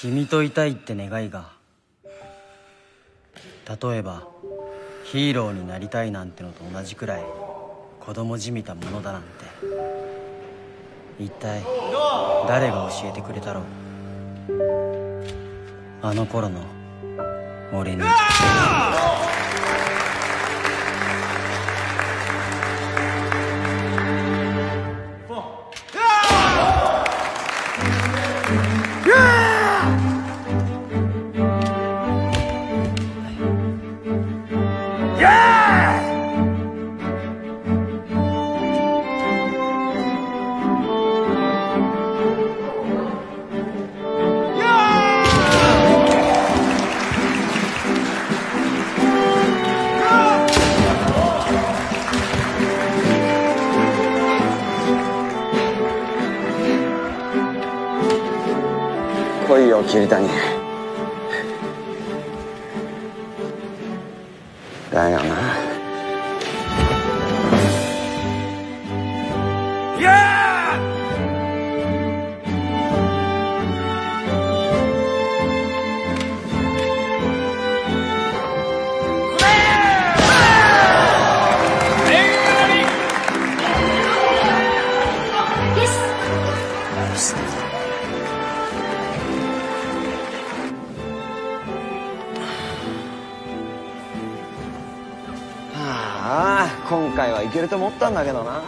君といたいって願いが。例えばヒーローになりたいなんてのと同じくらい子供じみたものだなんて。一体誰が教えてくれたろう。あの頃の俺に。ったんだけどな。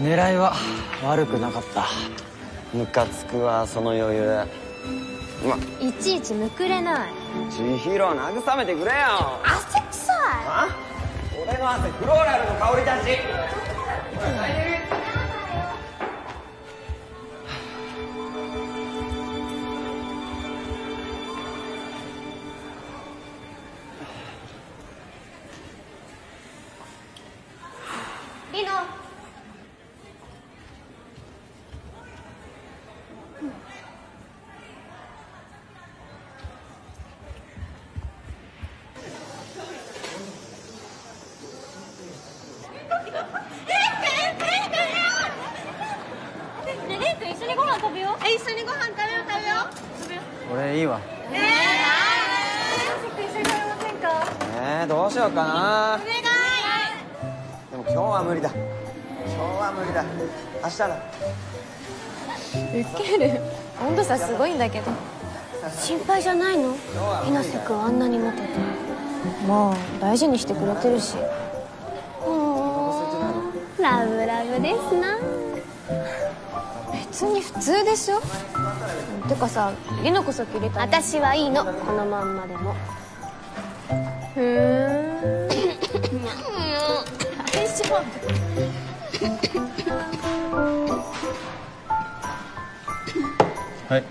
狙いは悪くなかった。ムカつくわその余裕。まいちいちむくれない。千尋慰めてくれよ。汗臭い。あ？俺の汗フローラルの香りだしすごいんだけど。心配じゃないの？猪瀬君あんなにモテて。まあ大事にしてくれてるし。ラブラブですな。別に普通でしょてかさリノこそ切りたい私はいいの。このまんまでも。ふーん。大丈夫はい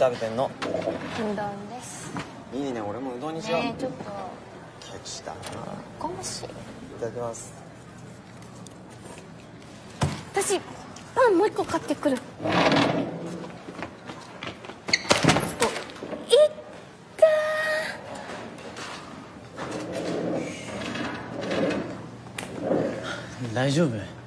食べてんの？うどんです。いいね俺もうどんにしよう、ねえちょっと。ケチだな。おかまし。いいただきます。私パンもう一個買ってくる。大丈夫？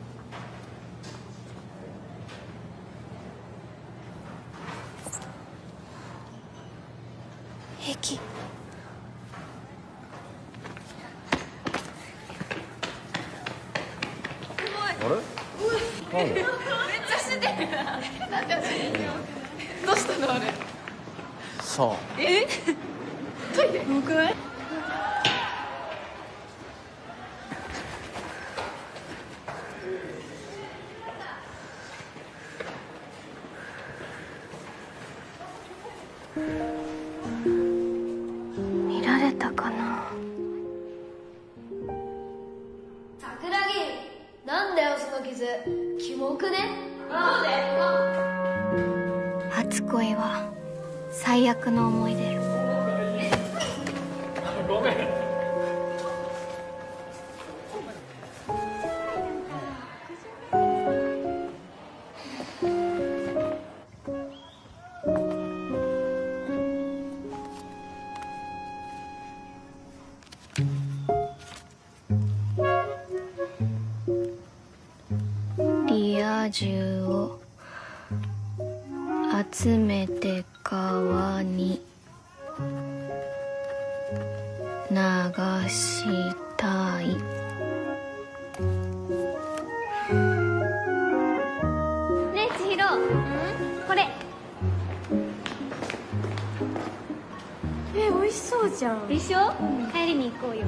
でしょ、帰りに行こうよ。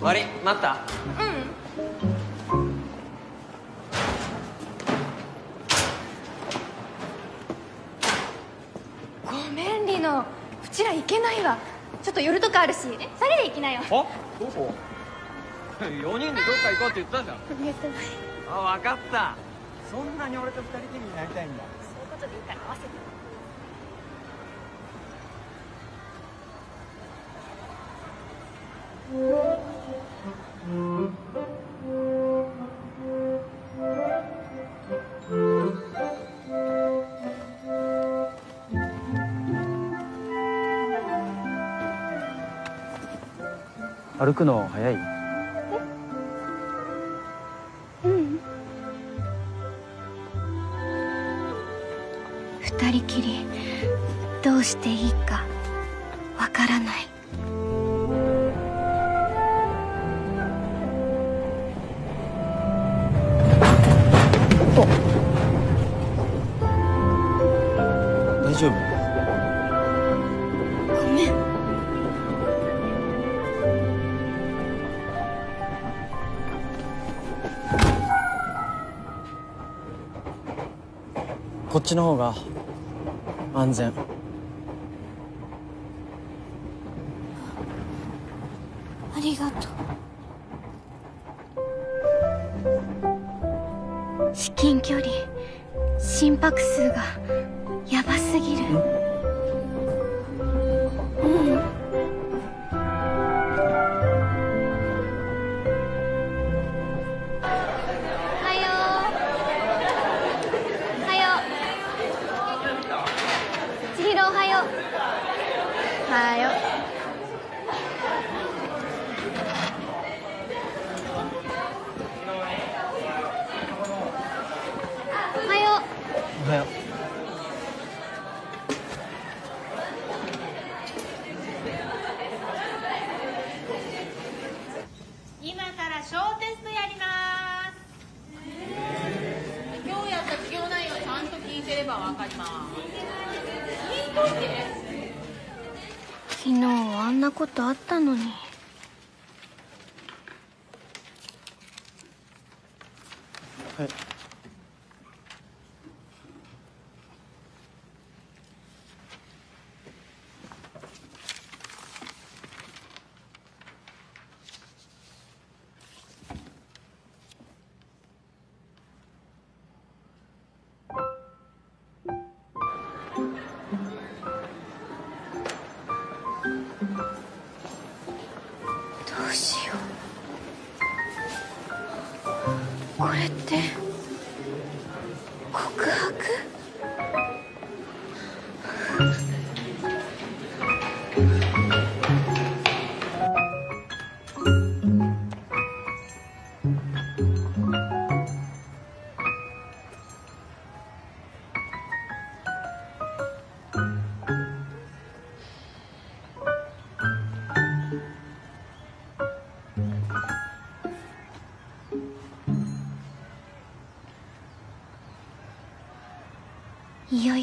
悪い待った？ごめんリノ。うちら行けないわ。ちょっと寄るとこあるし。それで行きなよあどこ？4人でどっか行こうって言ったじゃん。あ分かった。そんなに俺と二人きりになりたいんだ。そういうことでいいから合わせて歩くの早い？二人きりどうしていいかわからない。大丈夫？っちの方が安全。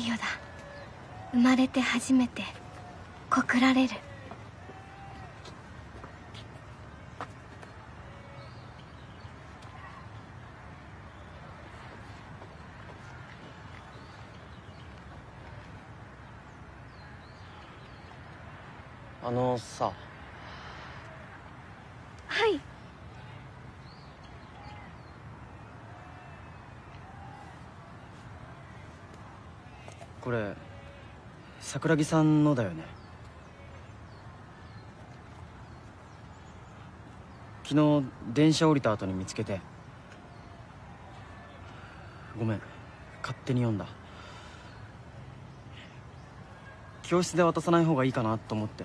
いよいよだ。生まれて初めて告られる。あのさはいこれ桜木さんのだよね。昨日電車降りた後に見つけて。ごめん。勝手に読んだ。教室で渡さない方がいいかなと思って。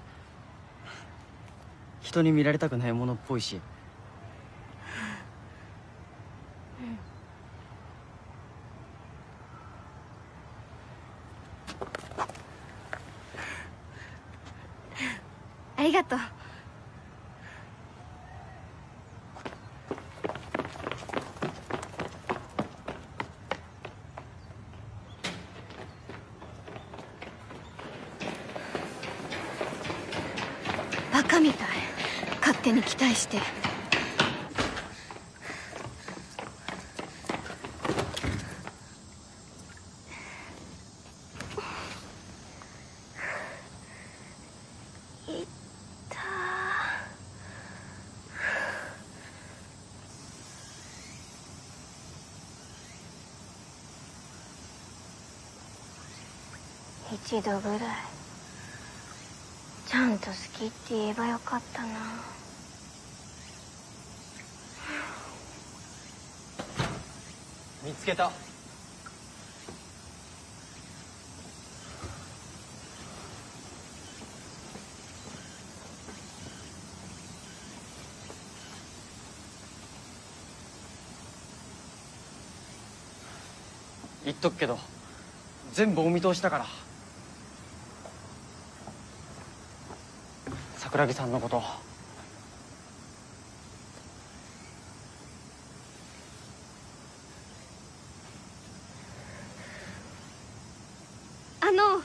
人に見られたくないものっぽいし。りがとう。バカみたい。勝手に期待していった一度ぐらい。ちゃんと好きって言えばよかったな。見つけた。言っとくけど全部お見通しだから。桜木さんのことあの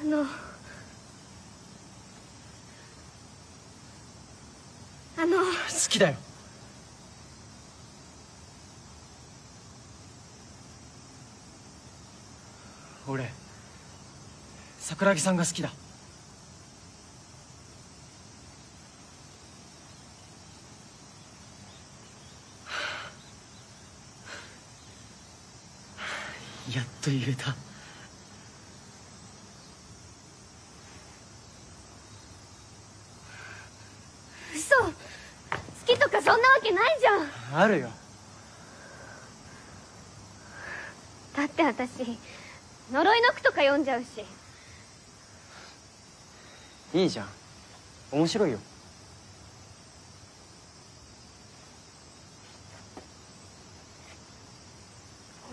あのあの好きだよ俺桜木さんが好きだ。やっと言えた。嘘。好きとかそんなわけないじゃん。あるよ。だって私呪いの句とか読んじゃうしいいじゃん。面白いよ。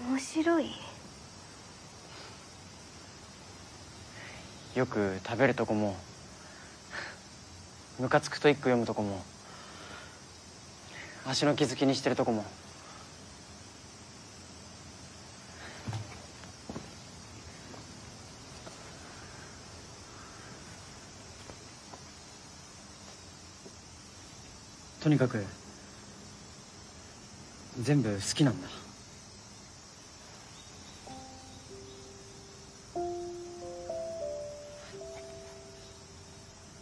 面白い？よく食べるとこもムカつくと一句読むとこも足の傷気にしてるとこもにかく全部好きなんだ。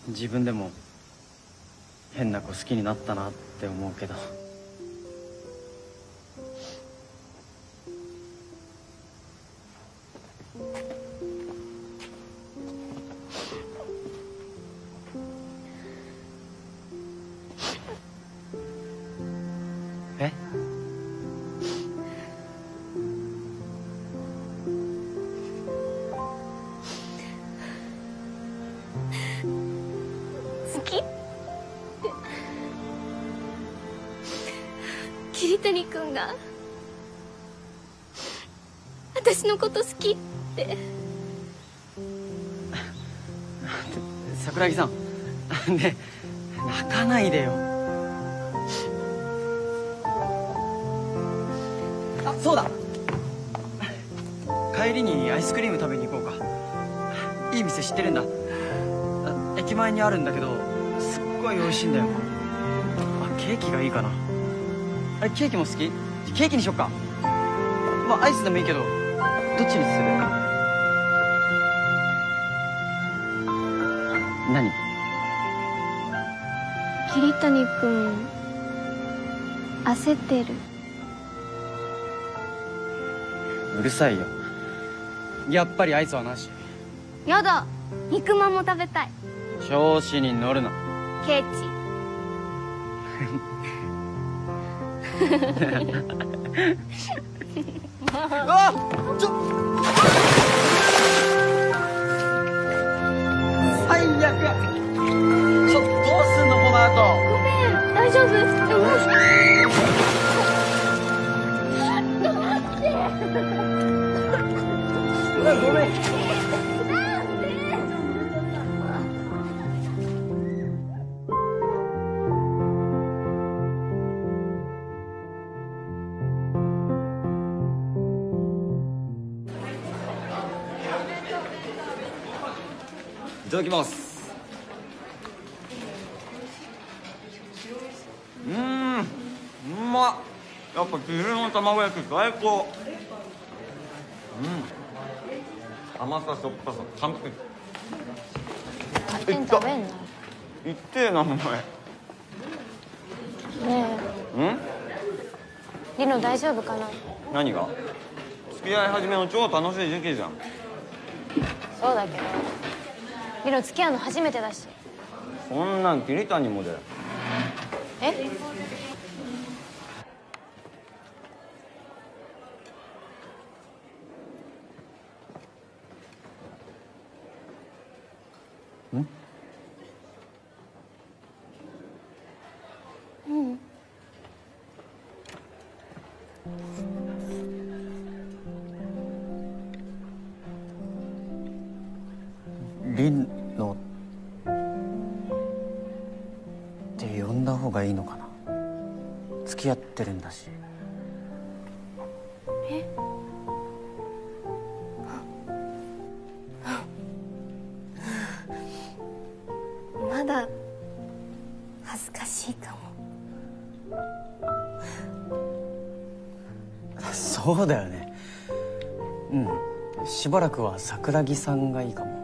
自分でも変な子好きになったなって思うけど。君が私のこと好きって。桜木さん。ね泣かないでよ。あそうだ。帰りにアイスクリーム食べに行こうか。いい店知ってるんだ。あ駅前にあるんだけどすっごい美味しいんだよ。あケーキがいいかなあれケーキも好き？ケーキにしよっか。まあアイスでもいいけどどっちにする？何？桐谷君焦ってる。うるさいよ。やっぱりアイスはなし。やだ。肉まんも食べたい。調子に乗るな。ケイチ あちょっ最悪ちょどうすんのこの後ごめん大丈夫ごめんだきます。うーんうまっ。やっぱの卵焼き最高。うん。甘さしょっぱさ完璧勝手に食べんなねいってえなお前え。うん？リノ大丈夫かな？何が？付き合い始めの超楽しい時期じゃん。そうだけどリノ付き合うの初めてだし。そんなん桐谷もだよえ？リってるんだし。まだ恥ずかしいかも。そうだよね。うん。しばらくは桜木さんがいいかも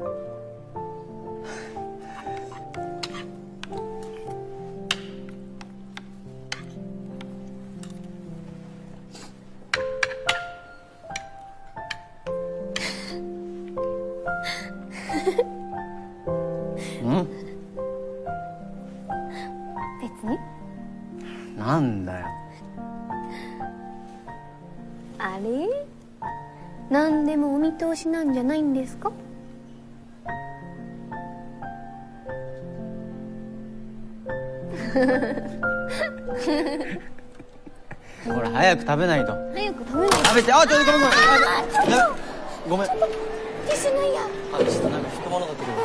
もお見通しなんじゃないんですか？ほら早く食べないと。早く食べない食べて。あちょっとごめんごめん。ごめん。ティッシュないやあちょっとなんか引くものだったけど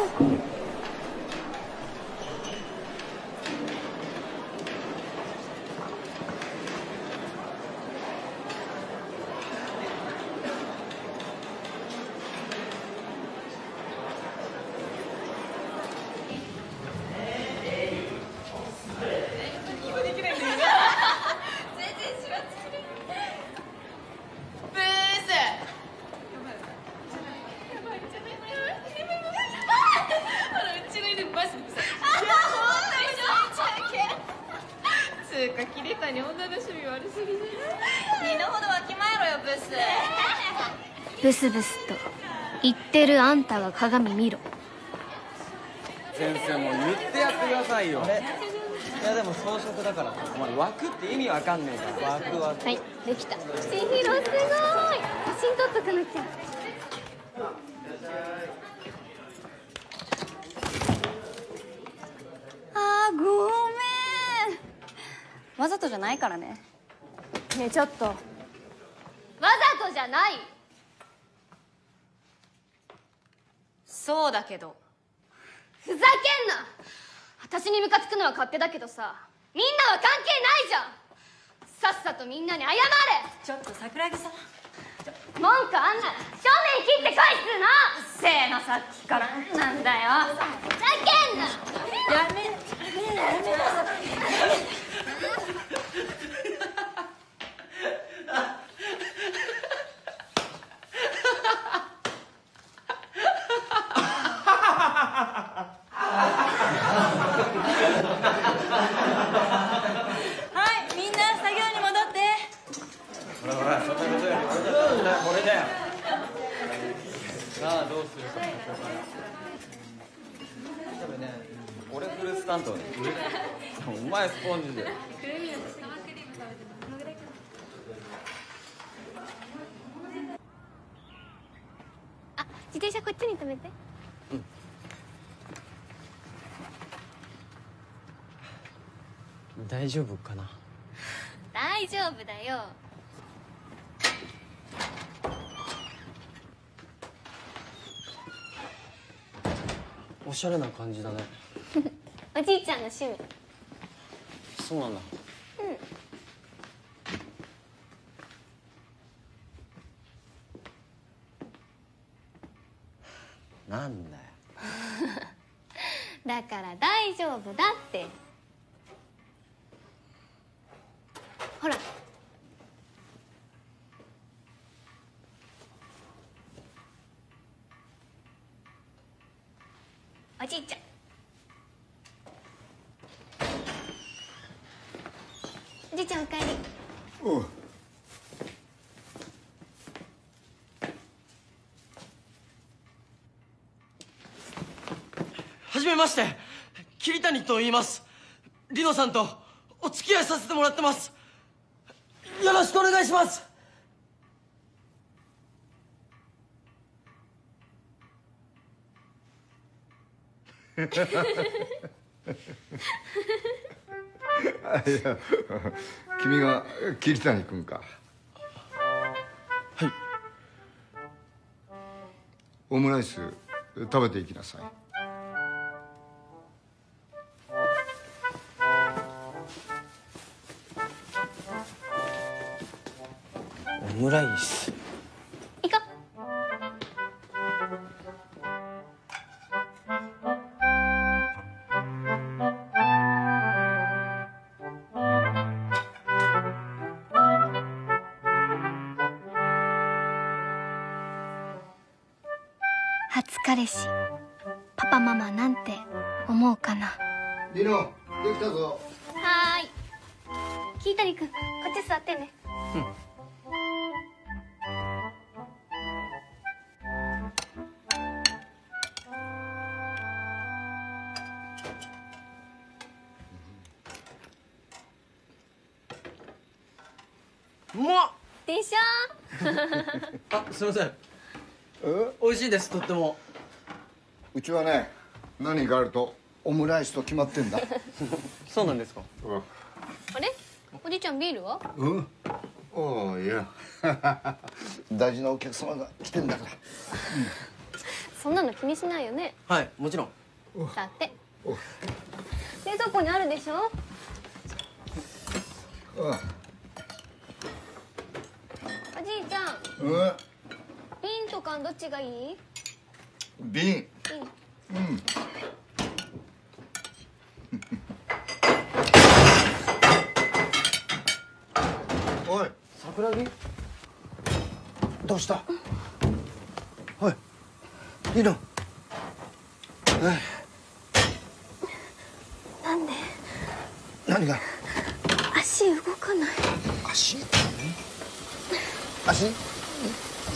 ブースうちの犬マジでさつうか切れたに女の趣味悪すぎじゃない身の程わきまえろよブスブスブスと言ってるあんたが鏡見ろ。先生もう言ってやってくださいよ。いやでも装飾だから。お前枠って意味わかんねえから。ワクワクはいできた。千尋すごい。写真撮っとかなきゃ。あーごめん。わざとじゃないからね。ねえちょっと。わざとじゃないそうだけど。ふざけんな。私にムカつくのは勝手だけどさ。みんなは関係ないじゃん。さっさとみんなに謝れ。ちょっと桜木さん。文句あんなら正面切って返すのうっせえなさっきから。なんだよ。ふざけんな。やめやめやめなさいはいみんな作業に戻ってほらほらそんなことより俺だよこれだよさあどうするか多分ね俺フルーツ担当ねお前スポンジで。あ自転車こっちに止めて。大丈夫かな？大丈夫だよ。おしゃれな感じだね おじいちゃんの趣味。そうなんだ。なんだよ。だから大丈夫だって。ほら。おじいちゃんじいちゃんおかえり。おうはじめまして。桐谷と言います。リノさんとお付き合いさせてもらってます。よろしくお願いします。あいや君が桐谷君か。はい。オムライス食べていきなさい。オムライスすいません。え？美味しいですとっても。うちはね何があるとオムライスと決まってんだ。そうなんですか？あれ？おじいちゃんビールは？うん。おういや。大事なお客様が来てんだから。そんなの気にしないよね。はいもちろん。だってお冷蔵庫にあるでしょ？うんおじいちゃんうん瓶と缶どっちがいい瓶うんうんおい桜木どうしたおいいいのなんで何が足動かない足足い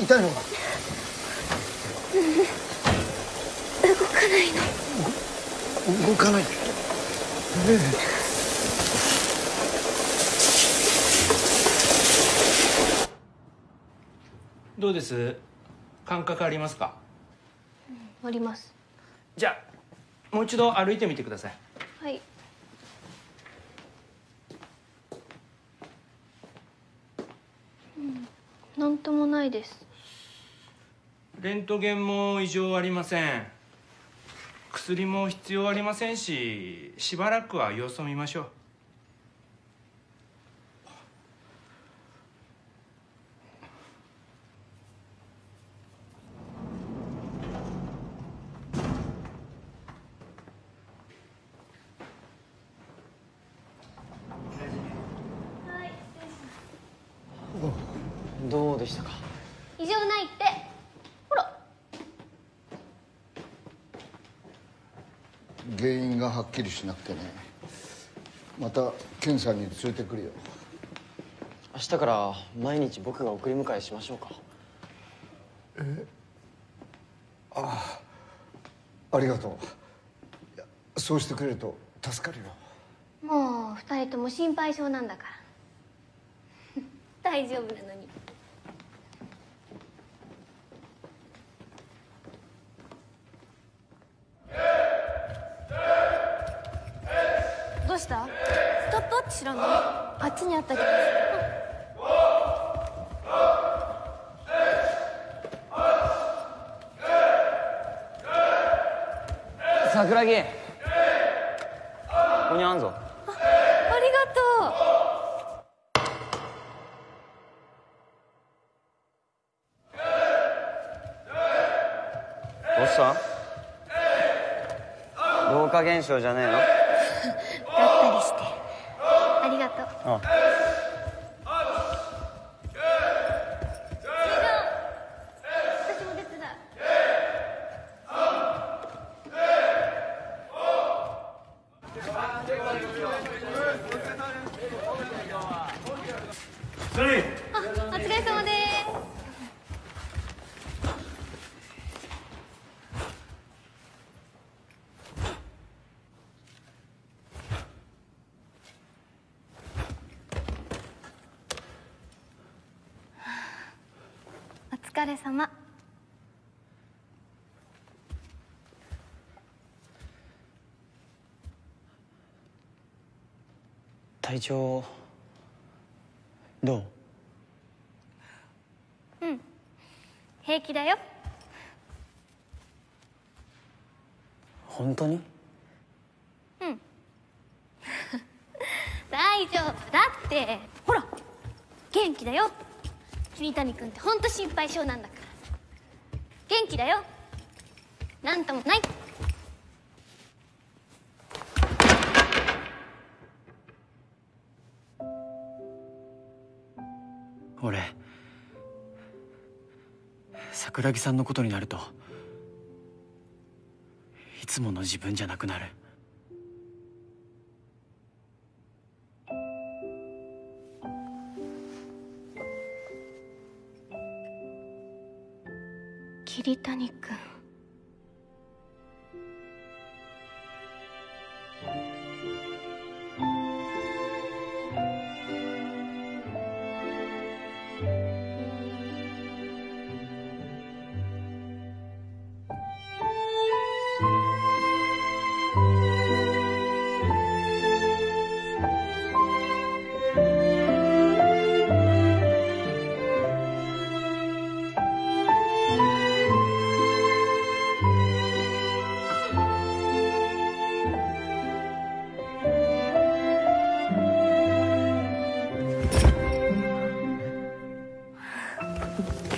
痛いのか動かないの動かないどうです。感覚ありますか？あります。じゃあもう一度歩いてみてください。はい。うんなんともないです。レントゲンも異常ありません。薬も必要ありませんししばらくは様子を見ましょうどうでしたか？異常ないって。ほら。原因がはっきりしなくてね。また検査に連れてくるよ。明日から毎日僕が送り迎えしましょうか。ありがとう。いやそうしてくれると助かるよ。もう二人とも心配性なんだから。大丈夫なのにどうしたストップウォッチ知らないあっちにあったけど桜木ここにあんぞ。ありがとう。どうした？老化現象じゃねえの？だったりして。ありがとう。あ私も手伝うあお疲れ様ですお疲れ様体調どう？平気だよ。本当に？大丈夫だって。ほら元気だよ。桐谷君って本当心配性なんだから。元気だよ。なんともない木さんのことになるといつもの自分じゃなくなる。桐谷君。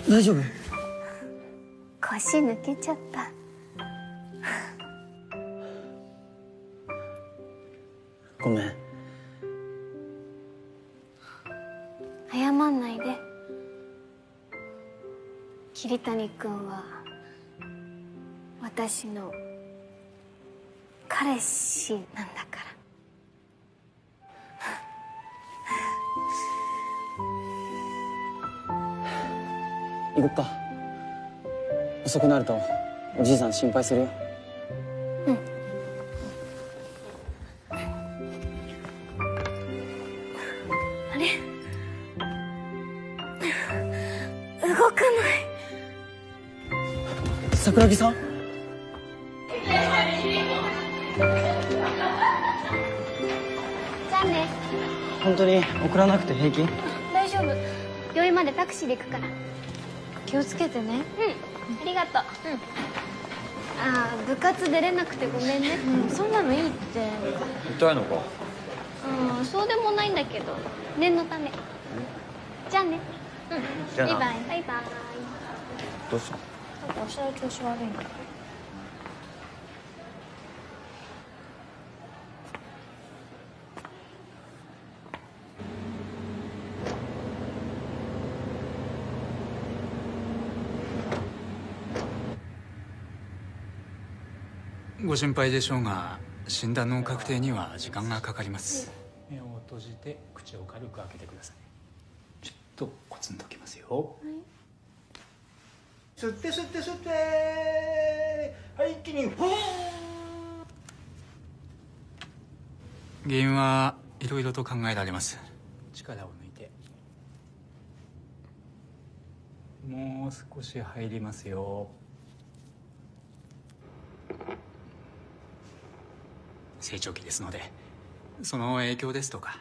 大丈夫？腰抜けちゃった。ごめん。謝んないで。桐谷君は私の彼氏なんだっか。遅くなるとおじいさん心配するよ。あれ？動かない。桜木さん？じゃあね本当に送らなくて平気？大丈夫。病院までタクシーで行くから気をつけてね。うん。ありがとう。うん。ああ部活出れなくてごめんね。うん。そんなのいいって。痛いのか。うんそうでもないんだけど。念のため。じゃあね。うん。じゃあな。バイバイ。バイバイ。どうしたなんか足の調子悪いのご心配でしょうが診断の確定には時間がかかります。目を閉じて口を軽く開けてください。ちょっとコツンときますよ。吸って吸って吸って。はい一気に。フォー原因はいろいろと考えられます。力を抜いて。もう少し入りますよ成長期ですのでその影響ですとか。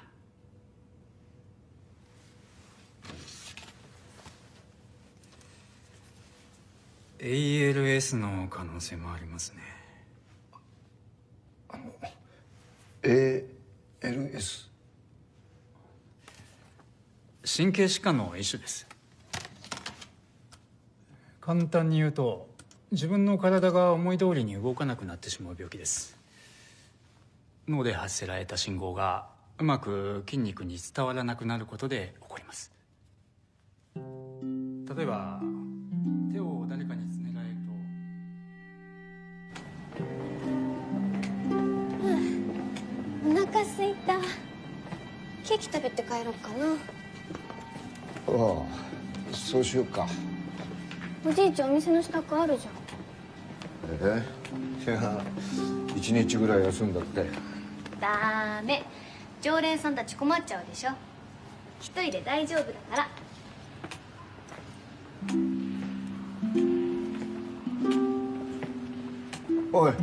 ALS の可能性もありますね。ALS 神経疾患の一種です。簡単に言うと自分の体が思い通りに動かなくなってしまう病気です脳で発せられた信号がうまく筋肉に伝わらなくなることで起こります。例えば手を誰かにつねられるとお腹すいた。ケーキ食べて帰ろうかな。ああそうしようか。おじいちゃんお店の支度あるじゃん。え？いや一日ぐらい休んだってダメ。常連さんたち困っちゃうでしょ。一人で大丈夫だから。おい。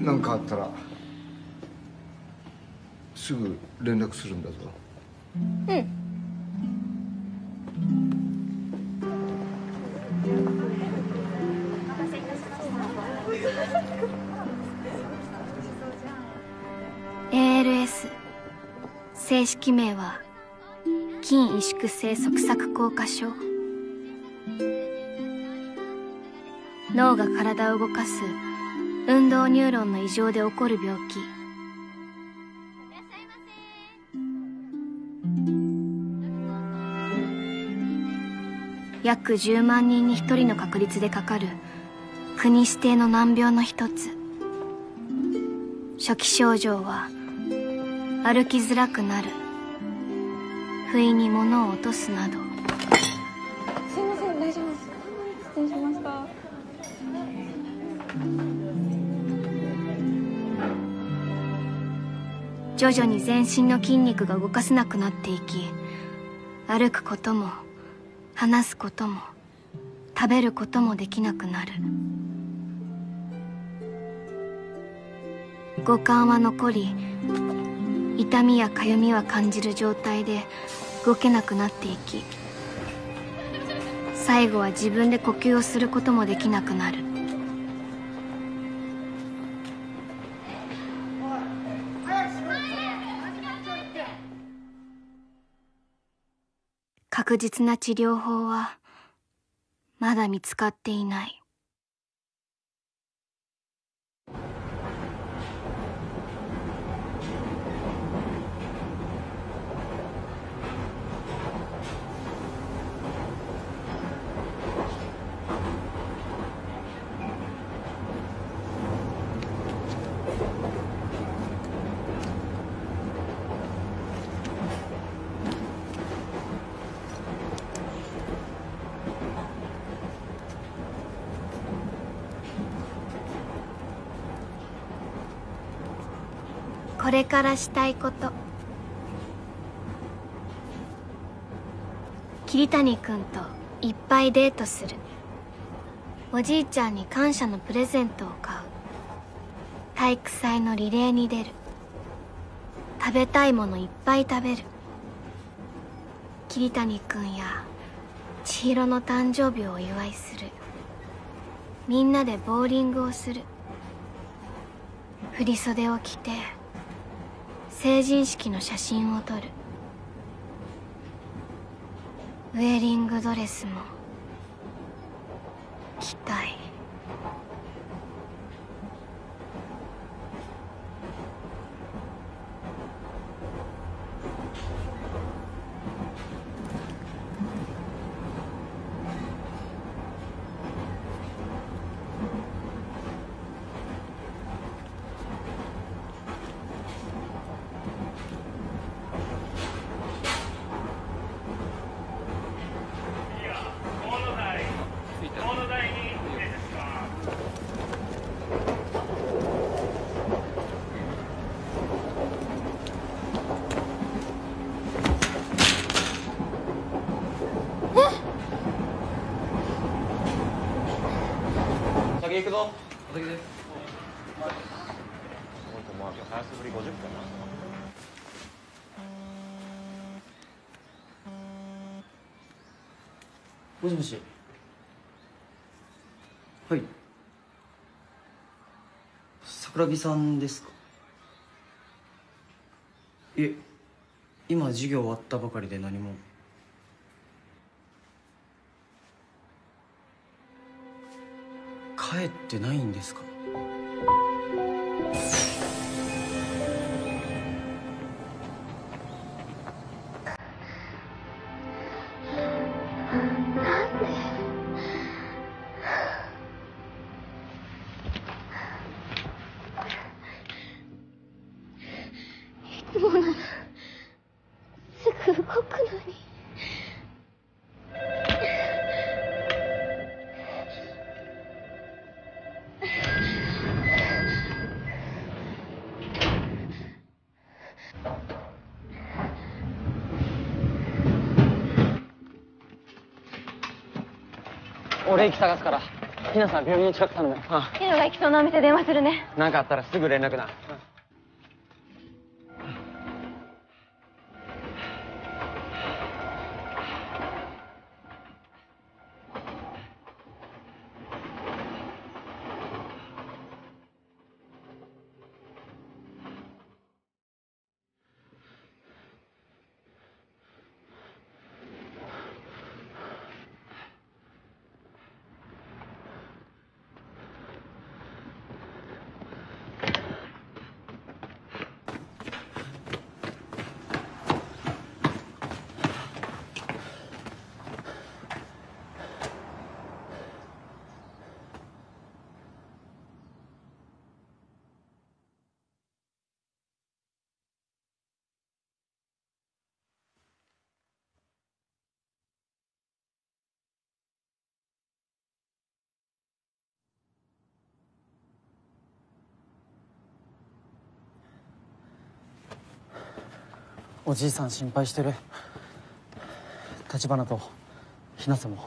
何かあったらすぐ連絡するんだぞ。うん「正式名は筋萎縮性側索硬化症。脳が体を動かす運動ニューロンの異常で起こる病気。約10万人に1人の確率でかかる国指定の難病の一つ。初期症状は歩きづらくなる。不意に物を落とすなど。すいません大丈夫です。失礼しました。徐々に全身の筋肉が動かせなくなっていき歩くことも話すことも食べることもできなくなる。五感は残り痛みや痒みは感じる状態で動けなくなっていき最後は自分で呼吸をすることもできなくなる。確実な治療法はまだ見つかっていない。これからしたいこと。桐谷君といっぱいデートする。おじいちゃんに感謝のプレゼントを買う。体育祭のリレーに出る。食べたいものいっぱい食べる。桐谷君や千尋の誕生日をお祝いする。みんなでボーリングをする。振り袖を着て成人式の写真を撮る。ウェディングドレスも着たい。行くぞ。お先でもしもし。はい。桜木さんですか？いえ今授業終わったばかりで何も帰ってないんですか？駅探すから。ひなさん病院の近く頼む。あヒロが行きそうなお店電話するね。なんかあったらすぐ連絡なおじいさん心配してる。立花とひなさも。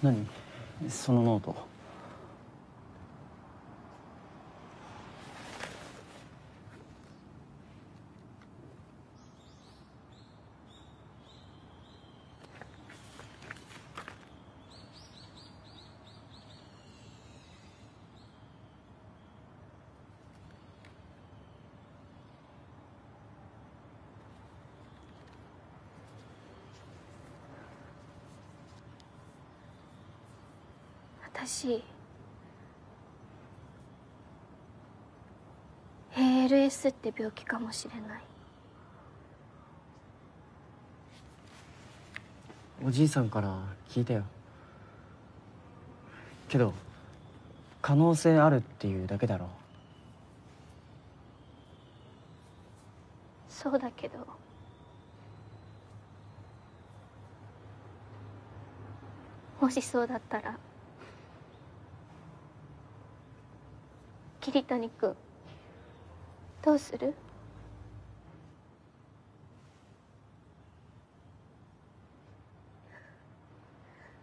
何？そのノート。私。ALS って病気かもしれない。おじいさんから聞いたよ。けど可能性あるっていうだけだろ。そうだけど。もしそうだったら桐谷君どうする？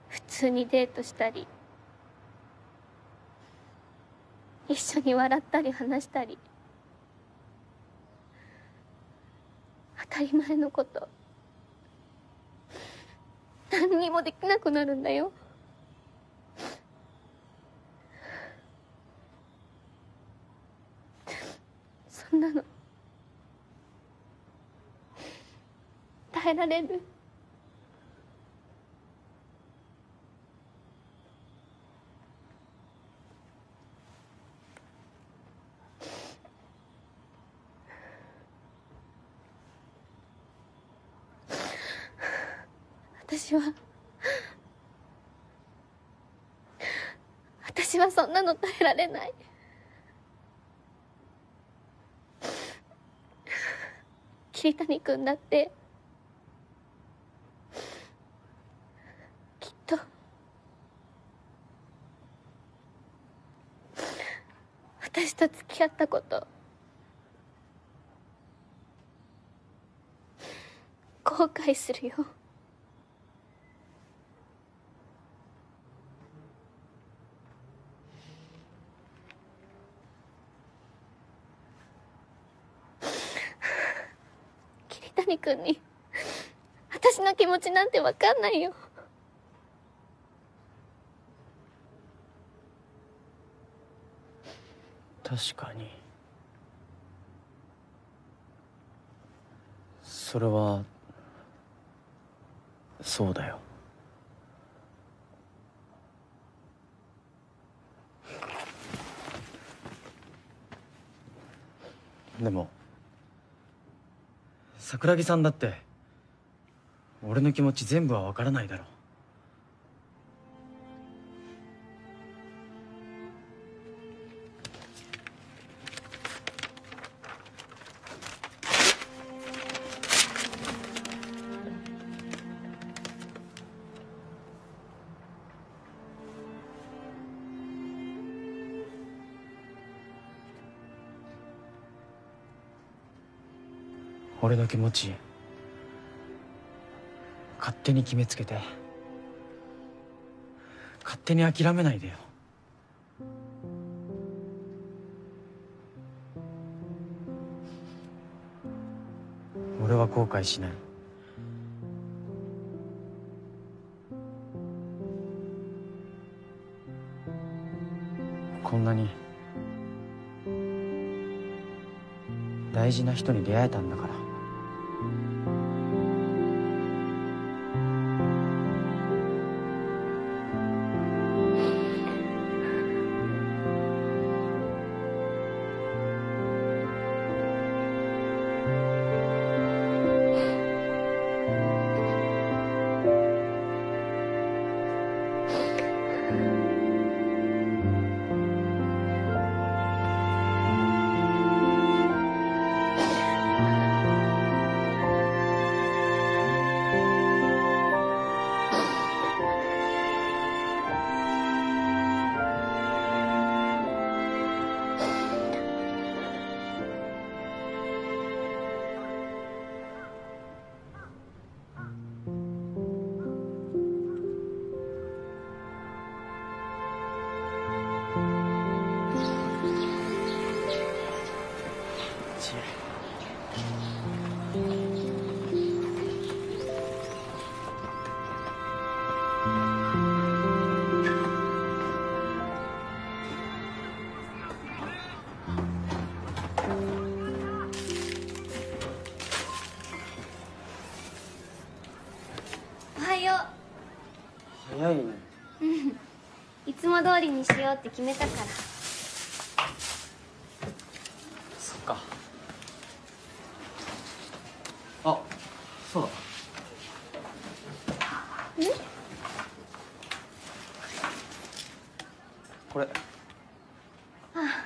普通にデートしたり一緒に笑ったり話したり当たり前のこと。何にもできなくなるんだよ。なの。耐えられる。私は私はそんなの耐えられない。桐谷君だって。きっと。私と付き合ったこと。後悔するよ。桐谷君に。私の気持ちなんて分かんないよ。確かに。それはそうだよ。でも桜木さんだって。俺の気持ち全部は分からないだろう。俺の気持ち勝手に決めつけて勝手に諦めないでよ。俺は後悔しない。こんなに大事な人に出会えたんだから。ようって決めたから。そっか。あそうだ。これ。あ。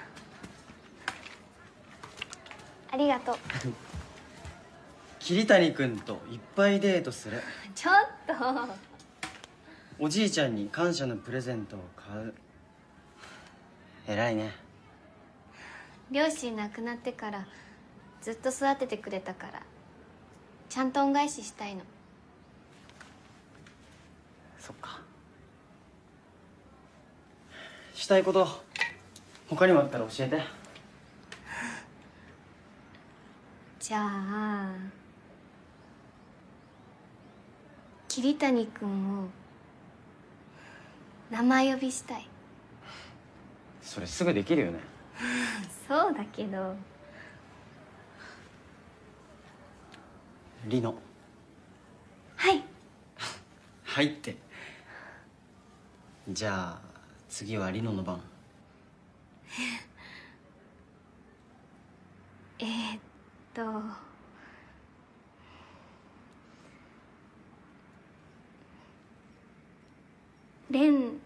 ありがとう。桐谷君といっぱいデートする。ちょっと。おじいちゃんに感謝のプレゼントを買う偉いね。両親亡くなってからずっと育ててくれたからちゃんと恩返ししたいの。そっか。したいこと他にもあったら教えて。じゃあ桐谷君を名前呼びしたいそれすぐできるよね。そうだけど。リノ。はい。はいって。じゃあ次はリノの番。えー、っと。レン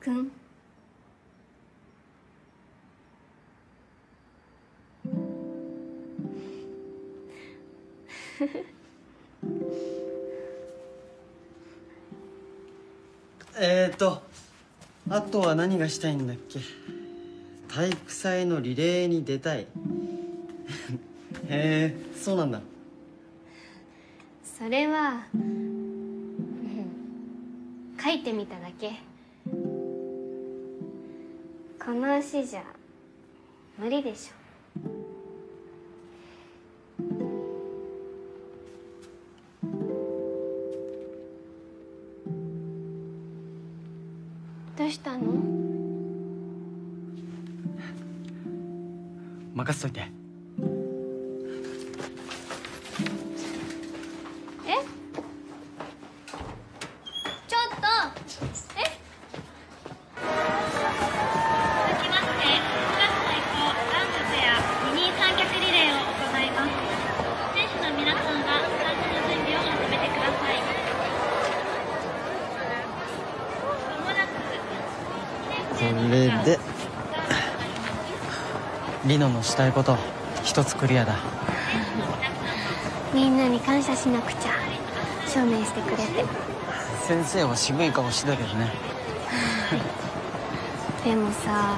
君？えーとあとは何がしたいんだっけ？体育祭のリレーに出たい。へえそうなんだ。それは書いてみただけ。この足じゃ無理でしょ。したの？任せといて。のしたいこと一つクリアだ。みんなに感謝しなくちゃ。証明してくれて。先生は渋い顔してたけどね。でもさ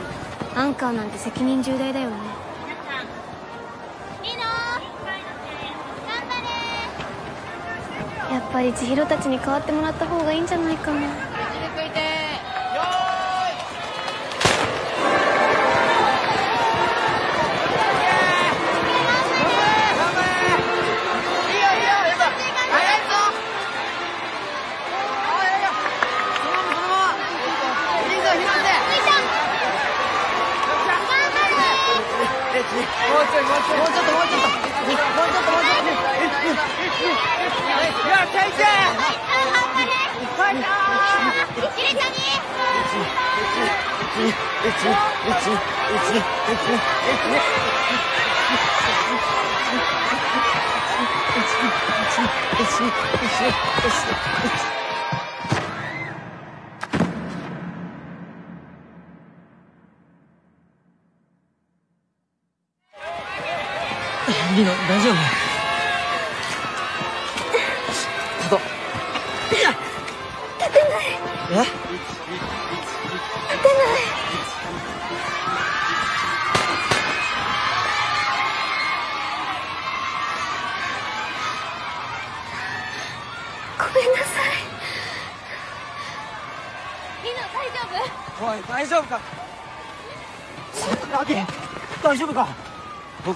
アンカーなんて責任重大だよね。リノ頑張れ。やっぱり千尋たちに代わってもらった方がいいんじゃないかな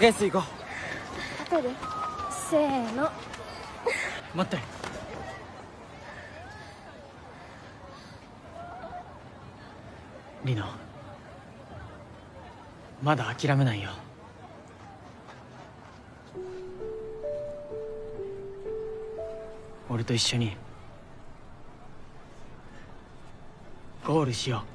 行こ立てるせーの。う待って。リノ。まだ諦めないよ。俺と一緒にゴールしよう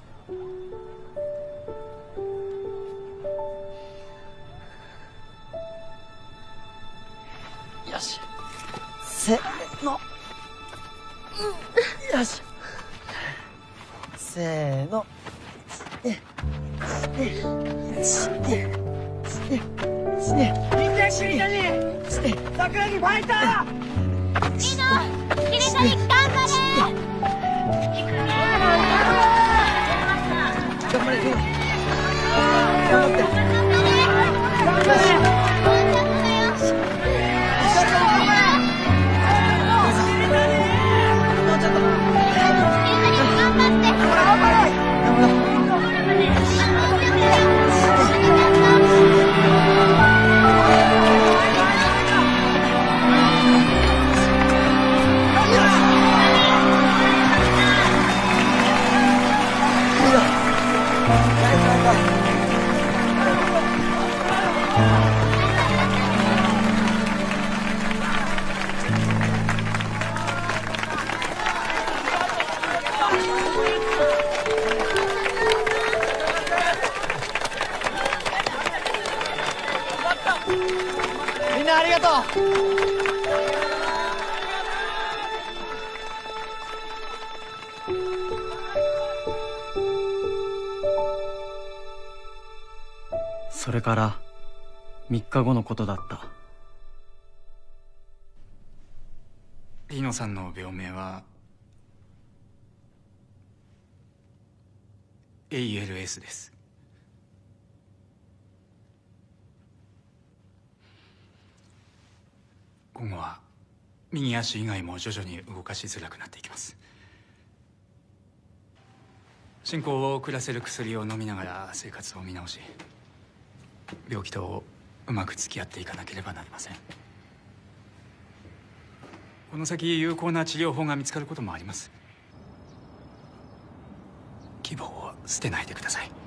後のことだった。リノさんの病名は ALS です。今後は右足以外も徐々に動かしづらくなっていきます。進行を遅らせる薬を飲みながら生活を見直し病気とうまく付き合っていかなければなりません。この先有効な治療法が見つかることもあります。希望を捨てないでください。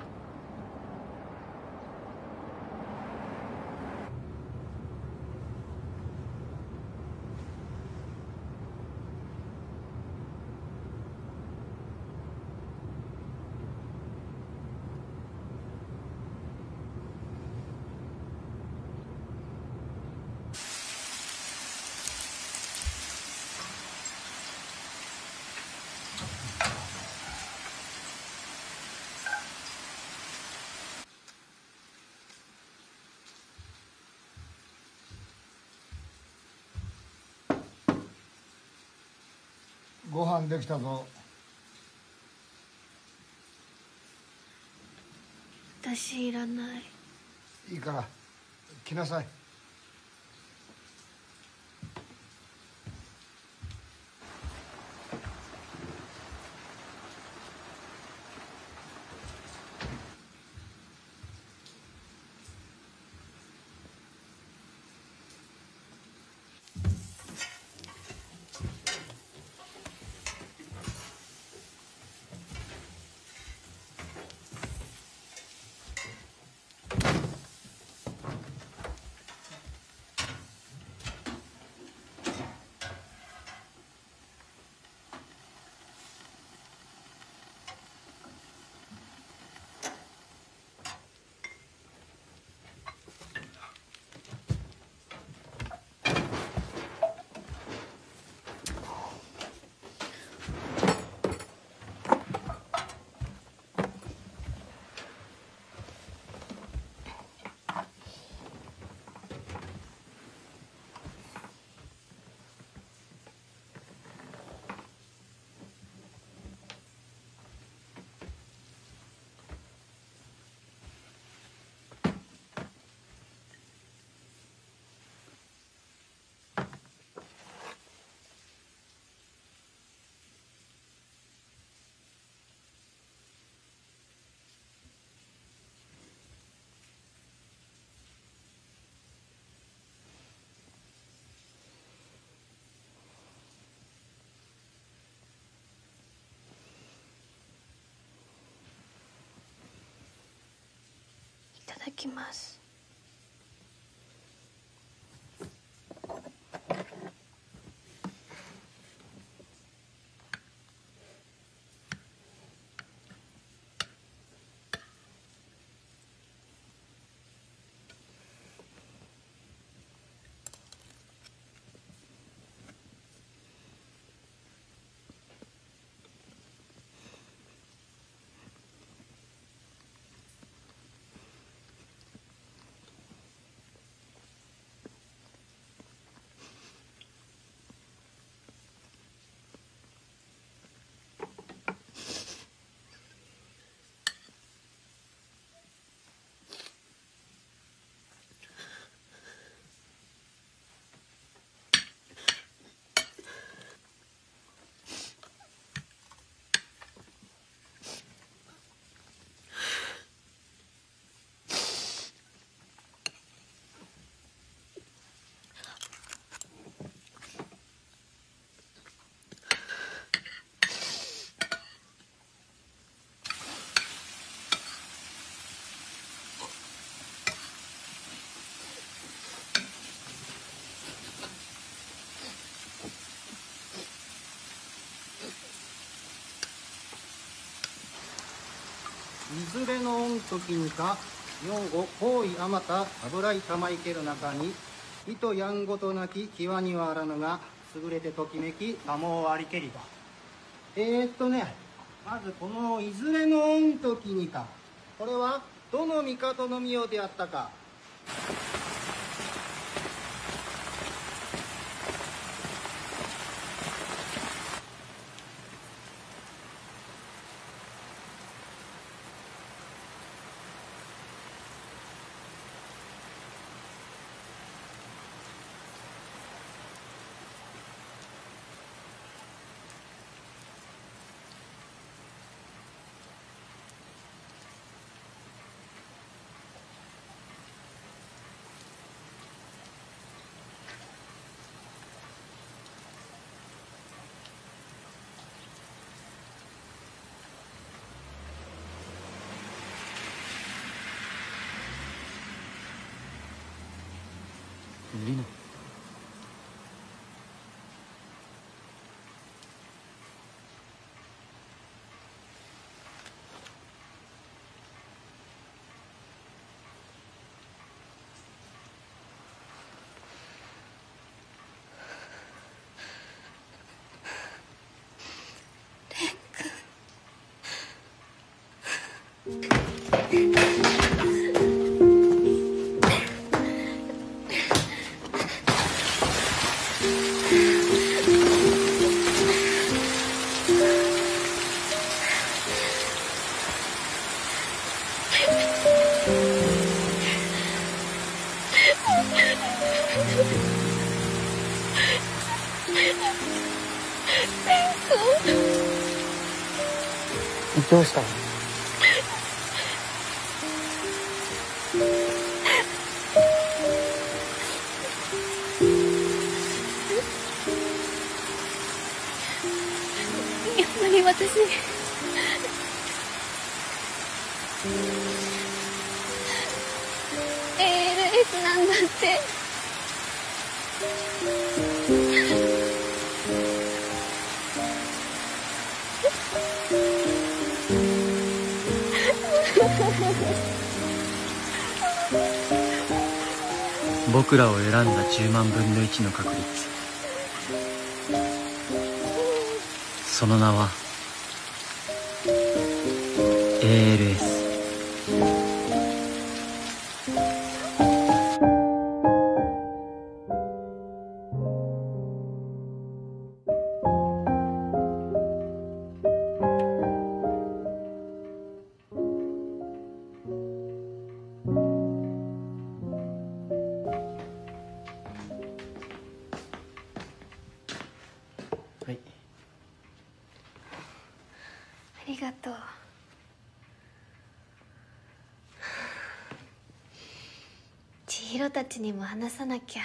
できたぞ。私いらない。いいから来なさいきます。いずれの御時にか用語方位あまた油いたまいける中に糸やんごとなき際にはあらぬが優れてときめき多毛ありけりと。えー、っとねまずこのいずれの御時にか。これはどの帝の御代であったか。Lina. う僕らを選んだ10万分の1の確率。その名は ALS ちにも話さなきゃ。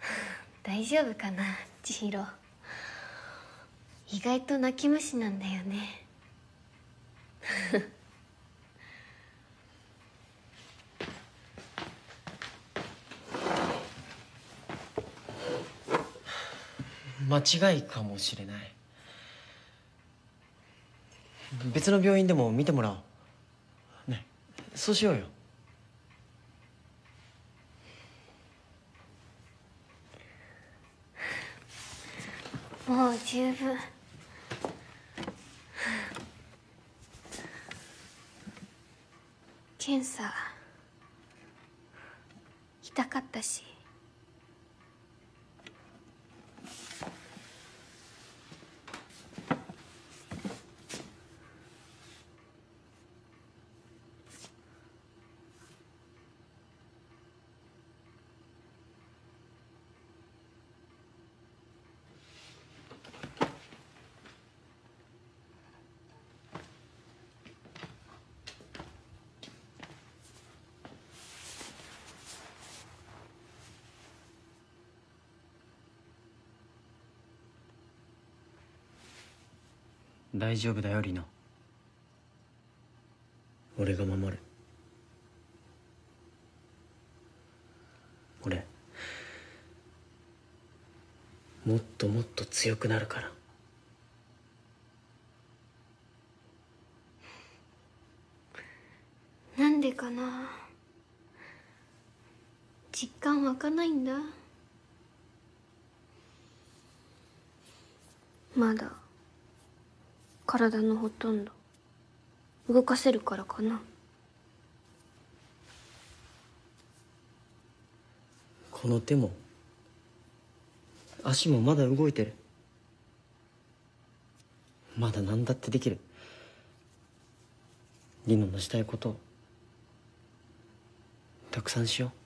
大丈夫かな千尋。意外と泣き虫なんだよね。間違いかもしれない。別の病院でも見てもらおう。ねそうしようよ。もう十分。検査痛かったし。大丈夫だよリノ。俺が守る。俺もっともっと強くなるから。なんでかな？実感湧かないんだ。まだ体のほとんど。動かせるからかな。この手も足もまだ動いてる。まだ何だってできる。リノのしたいことをたくさんしよう。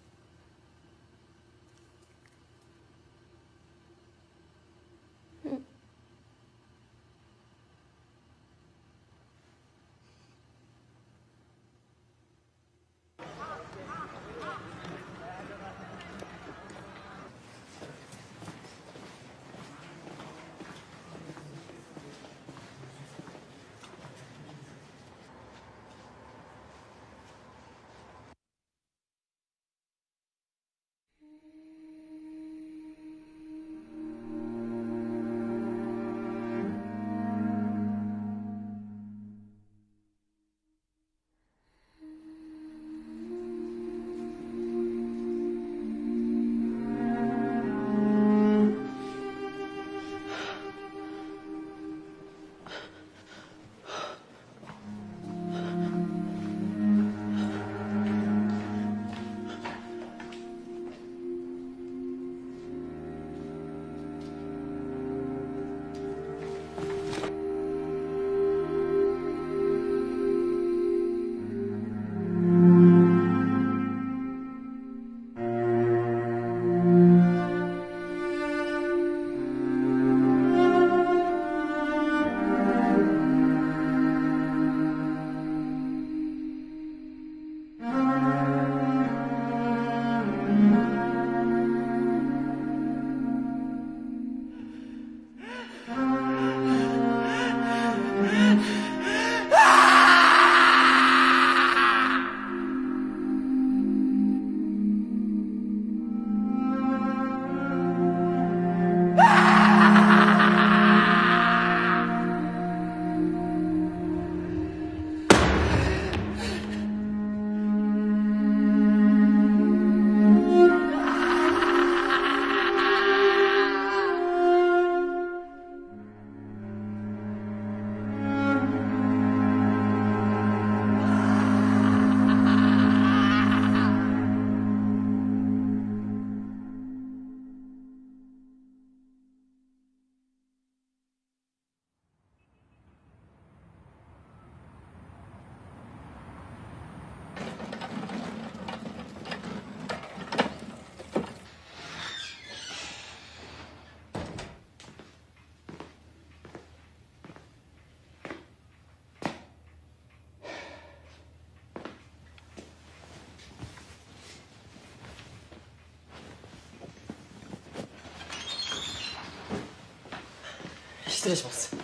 失礼します。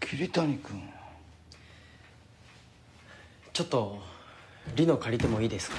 桐谷君。ちょっとリノ借りてもいいですか？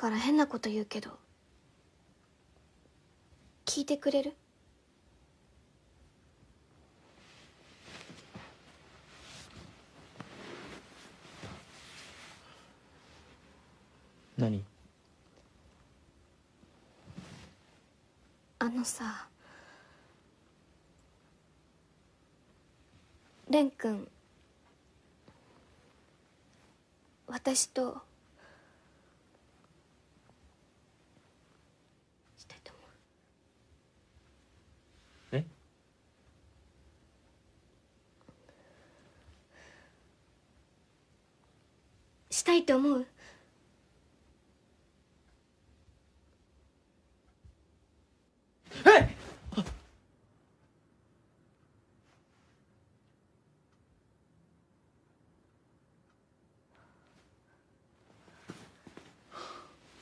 から変なこと言うけど聞いてくれる？何？あのさ蓮くん私としたいと思うえしたい！と思う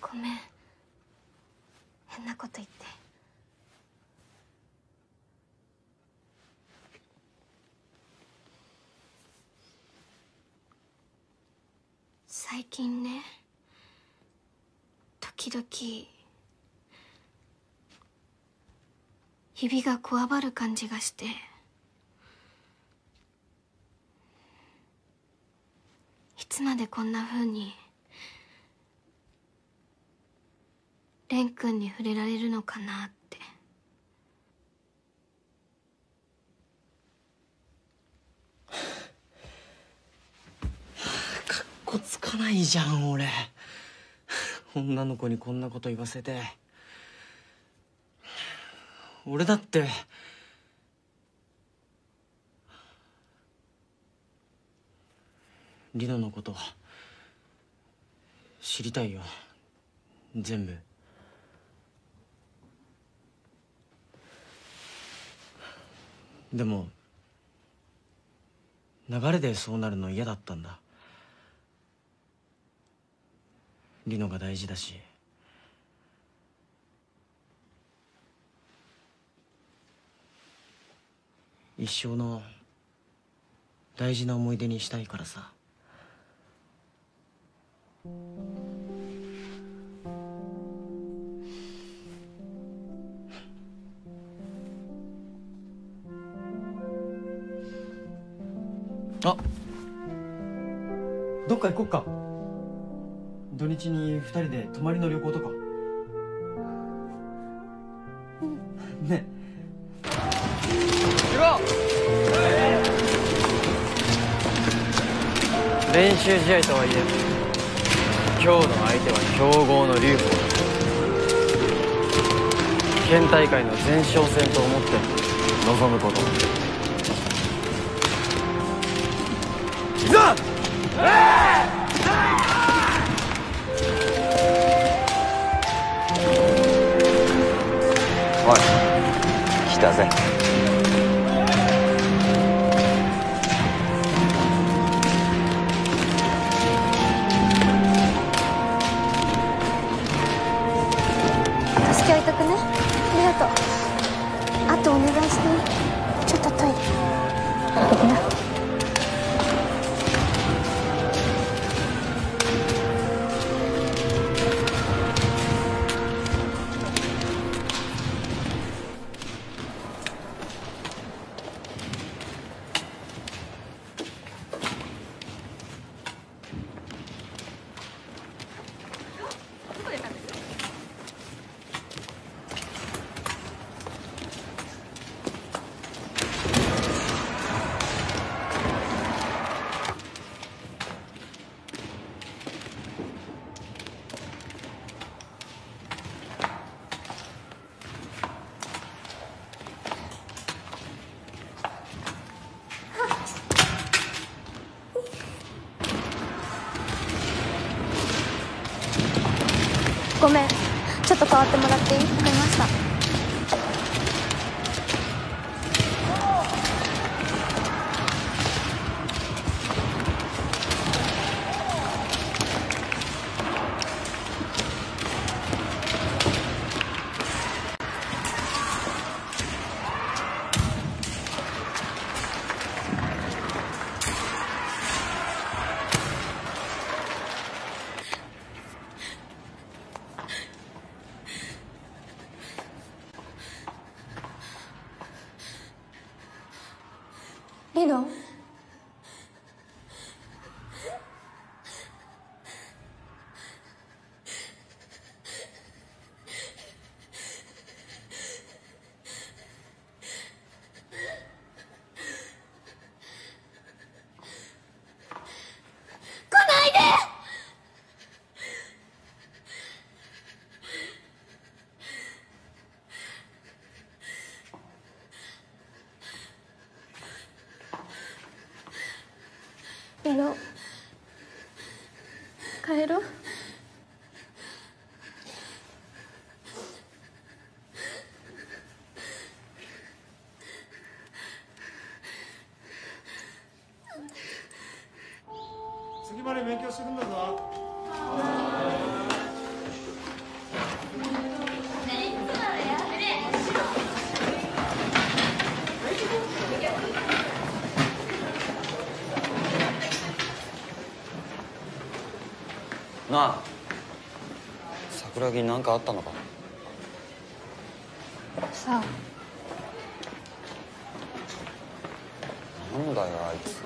ごめん。変なこと言って最近ね時々ひびがこわばる感じがしていつまでこんな風に蓮くんに触れられるのかなってかっこつかないじゃん俺。女の子にこんなこと言わせて。俺だってリノのこと知りたいよ。全部。でも流れでそうなるの嫌だったんだ。リノが大事だし。一生の大事な思い出にしたいからさ。あっ。どっか行こっか。土日に2人で泊まりの旅行とか。うん。ね。行こう。練習試合とはいえ今日の相手は強豪の龍邦県大会の前哨戦と思って臨むこと。いざい来たぜ助け合いたくね。ありがとう。あとお願いして。いいちょっとトイレ。行くなろ。う帰ろう。次まで勉強してくんだぞ。桜木に何かあったのか？さあ。なんだよあいつ。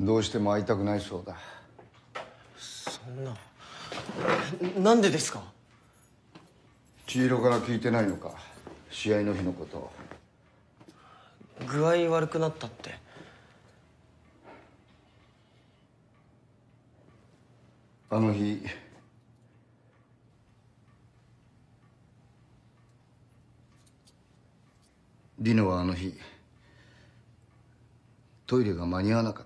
どうしても会いたくないそうだ。そんな。なんでですか？千尋から聞いてないのか？試合の日のこと。具合悪くなったって。あの日リノはあの日トイレが間に合わなかった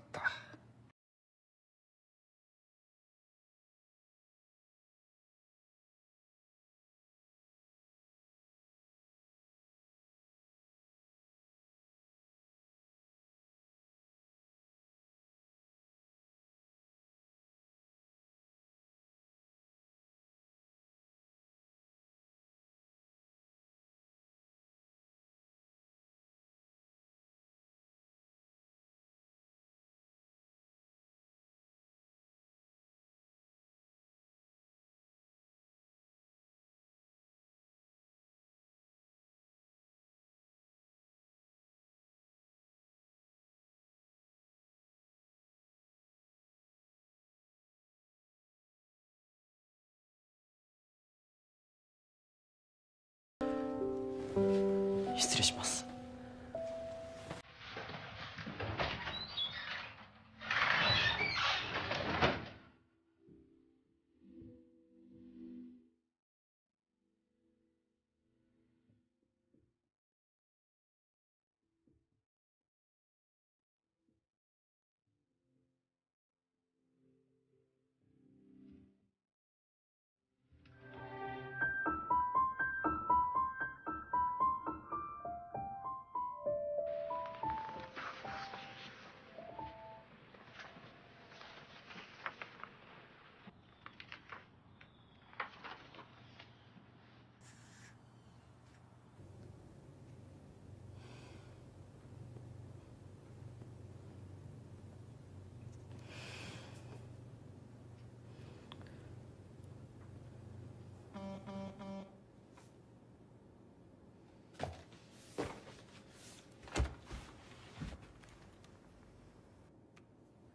失礼します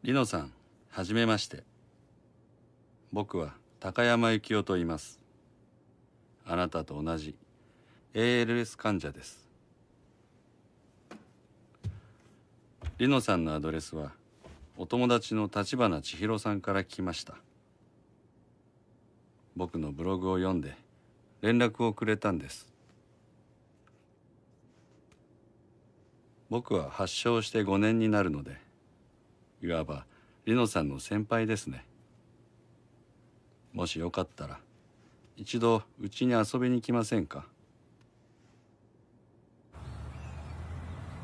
リノさんはじめまして。僕は高山幸雄と言います。あなたと同じ。ALS 患者です。リノさんのアドレスはお友達の立花千尋さんから聞きました。僕のブログを読んで連絡をくれたんです。僕は発症して5年になるのでいわばリノさんの先輩ですね。もしよかったら一度うちに遊びに来ませんか？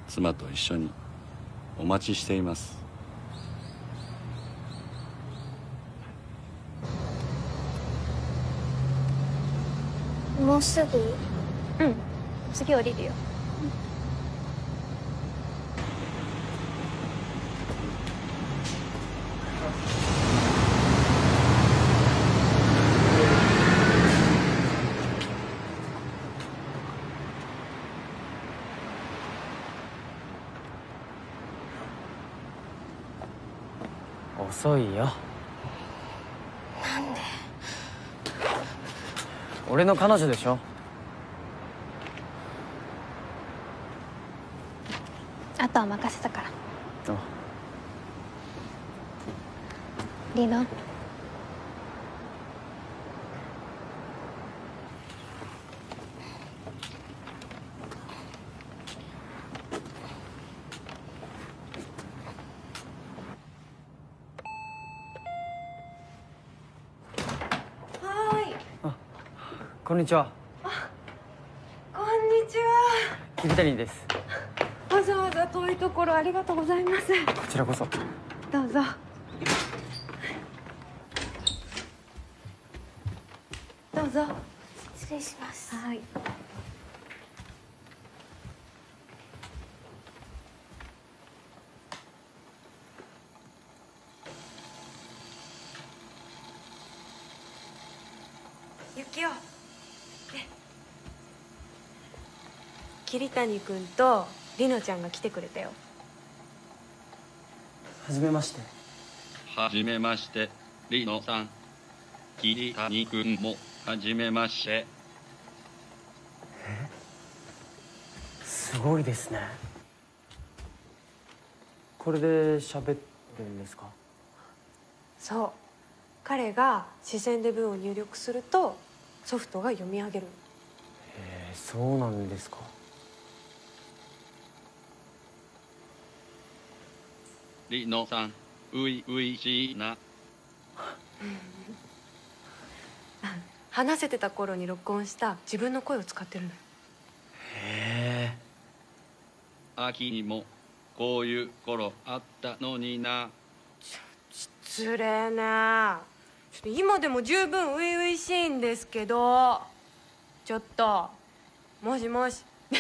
妻と一緒にお待ちしています。もうすぐ？うん次降りるよ。遅いよ。なんで？俺の彼女でしょ？あとは任せたから。あリノ？はーいこんにちは。こんにちは。桐谷です。わざわざ遠いところありがとうございます。こちらこそ。どうぞ。どうぞ。失礼します。はいゆきお桐谷君とりのちゃんが来てくれたよ。はじめまして。はじめまして。リノさん。桐谷君もはじめまして。すごいですね。これで喋るんですか？そう。彼が視線で文を入力するとソフトが読み上げるの。えー、そうなんですかリノさんういういしいな話せてた頃に録音した自分の声を使ってるのよ。へ秋にもこういう頃あったのにな。失礼ねちょっと今でも十分初々しいんですけど。ちょっともしもし。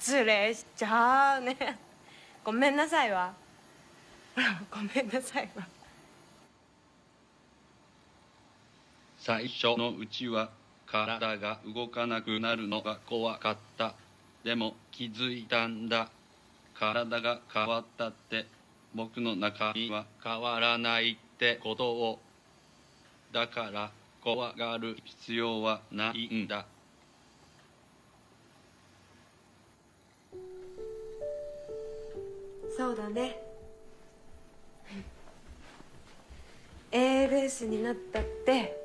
失礼しちゃうね。ごめんなさいわごめんなさい。わ最初のうちは体が動かなくなるのが怖かった。でも気づいたんだ。体が変わったって僕の中身は変わらないってことを。だから怖がる必要はないんだ。そうだね。ALS になったって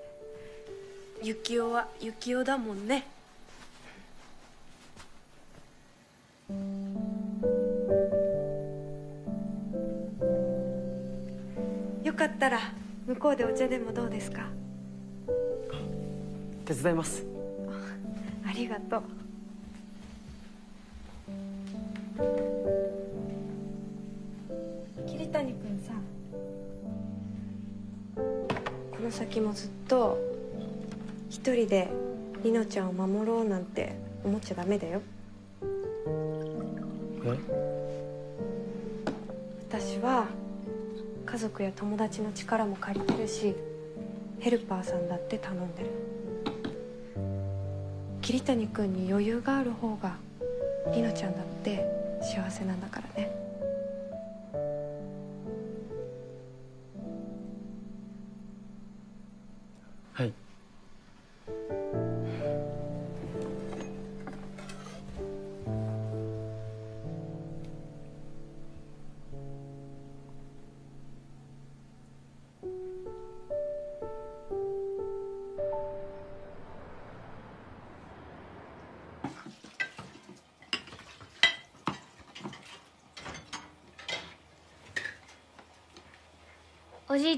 ユキオはユキオだもんね。よかったら向こうでお茶でもどうですか？手伝います。ありがとう。桐谷君さこの先もずっと一人でりのちゃんを守ろうなんて思っちゃダメだよ。え？私は家族や友達の力も借りてるしヘルパーさんだって頼んでる。桐谷君に余裕がある方がりのちゃんだって幸せなんだからね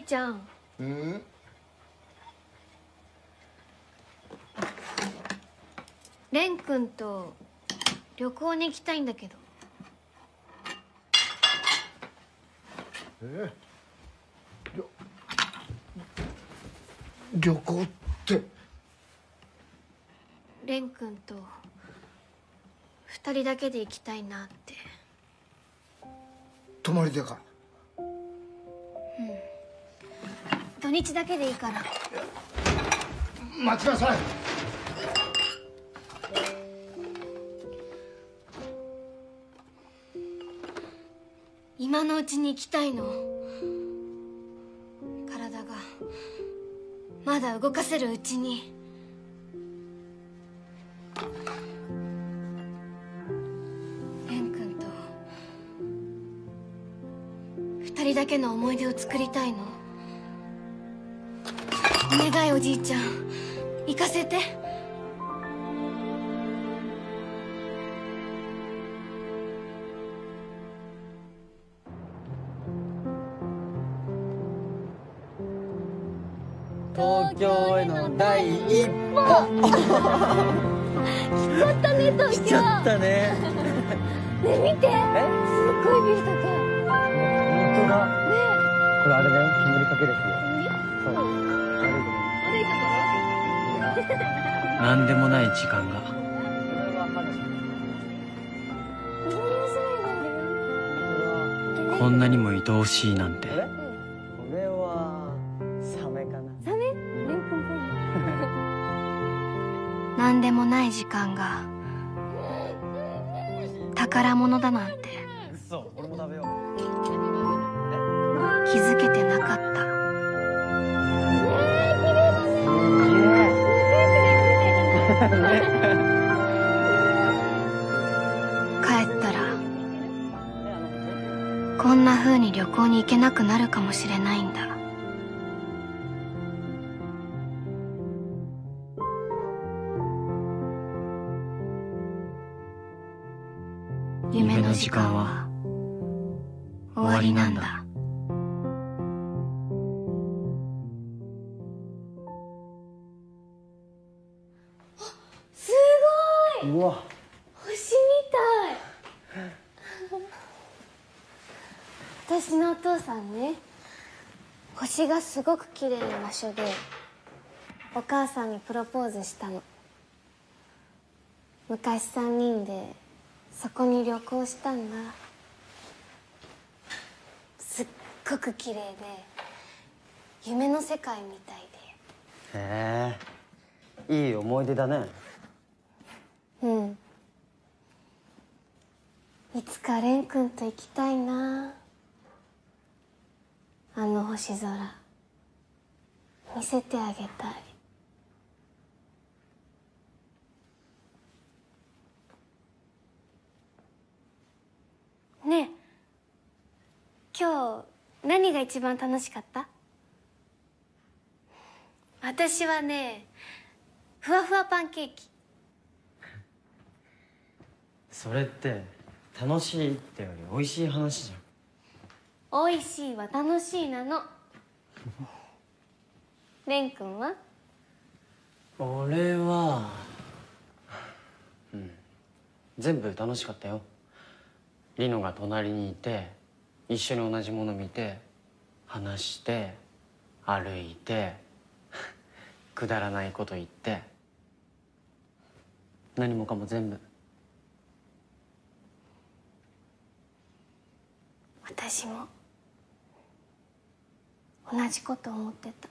ちゃん。うん？蓮くんと旅行に行きたいんだけど。え？旅旅行って？蓮くんと二人だけで行きたいなって。泊まりでか土日だけでいいから。待ちなさい。今のうちに行きたいの。体がまだ動かせるうちに。蓮くんと二人だけの思い出を作りたいのお願いおじいちゃん行かせて。東京への第一歩。来ちゃったね東京来ちゃったね。ね見て。すっごいビル高い本当だ。これあれだよ。煙かけるやつそう何でもない時間が。こんなにも愛おしいなんて。けなくなるかもしれないんだ。すごく綺麗な場所でお母さんにプロポーズしたの。昔3人でそこに旅行したんだ。すっごく綺麗で夢の世界みたいへえ。いい思い出だね。でうん。いつか蓮くんと行きたいな。あの星空見せてあげたい。ねえ何が一番楽しかった？私はねふわふわパンケーキ。それって楽しいってより美味しい話じゃん。美味しいは楽しいなの 蓮くんは？俺はうん。全部楽しかったよ。リノが隣にいて一緒に同じもの見て話して歩いて くだらないこと言って何もかも全部。私も同じこと思ってた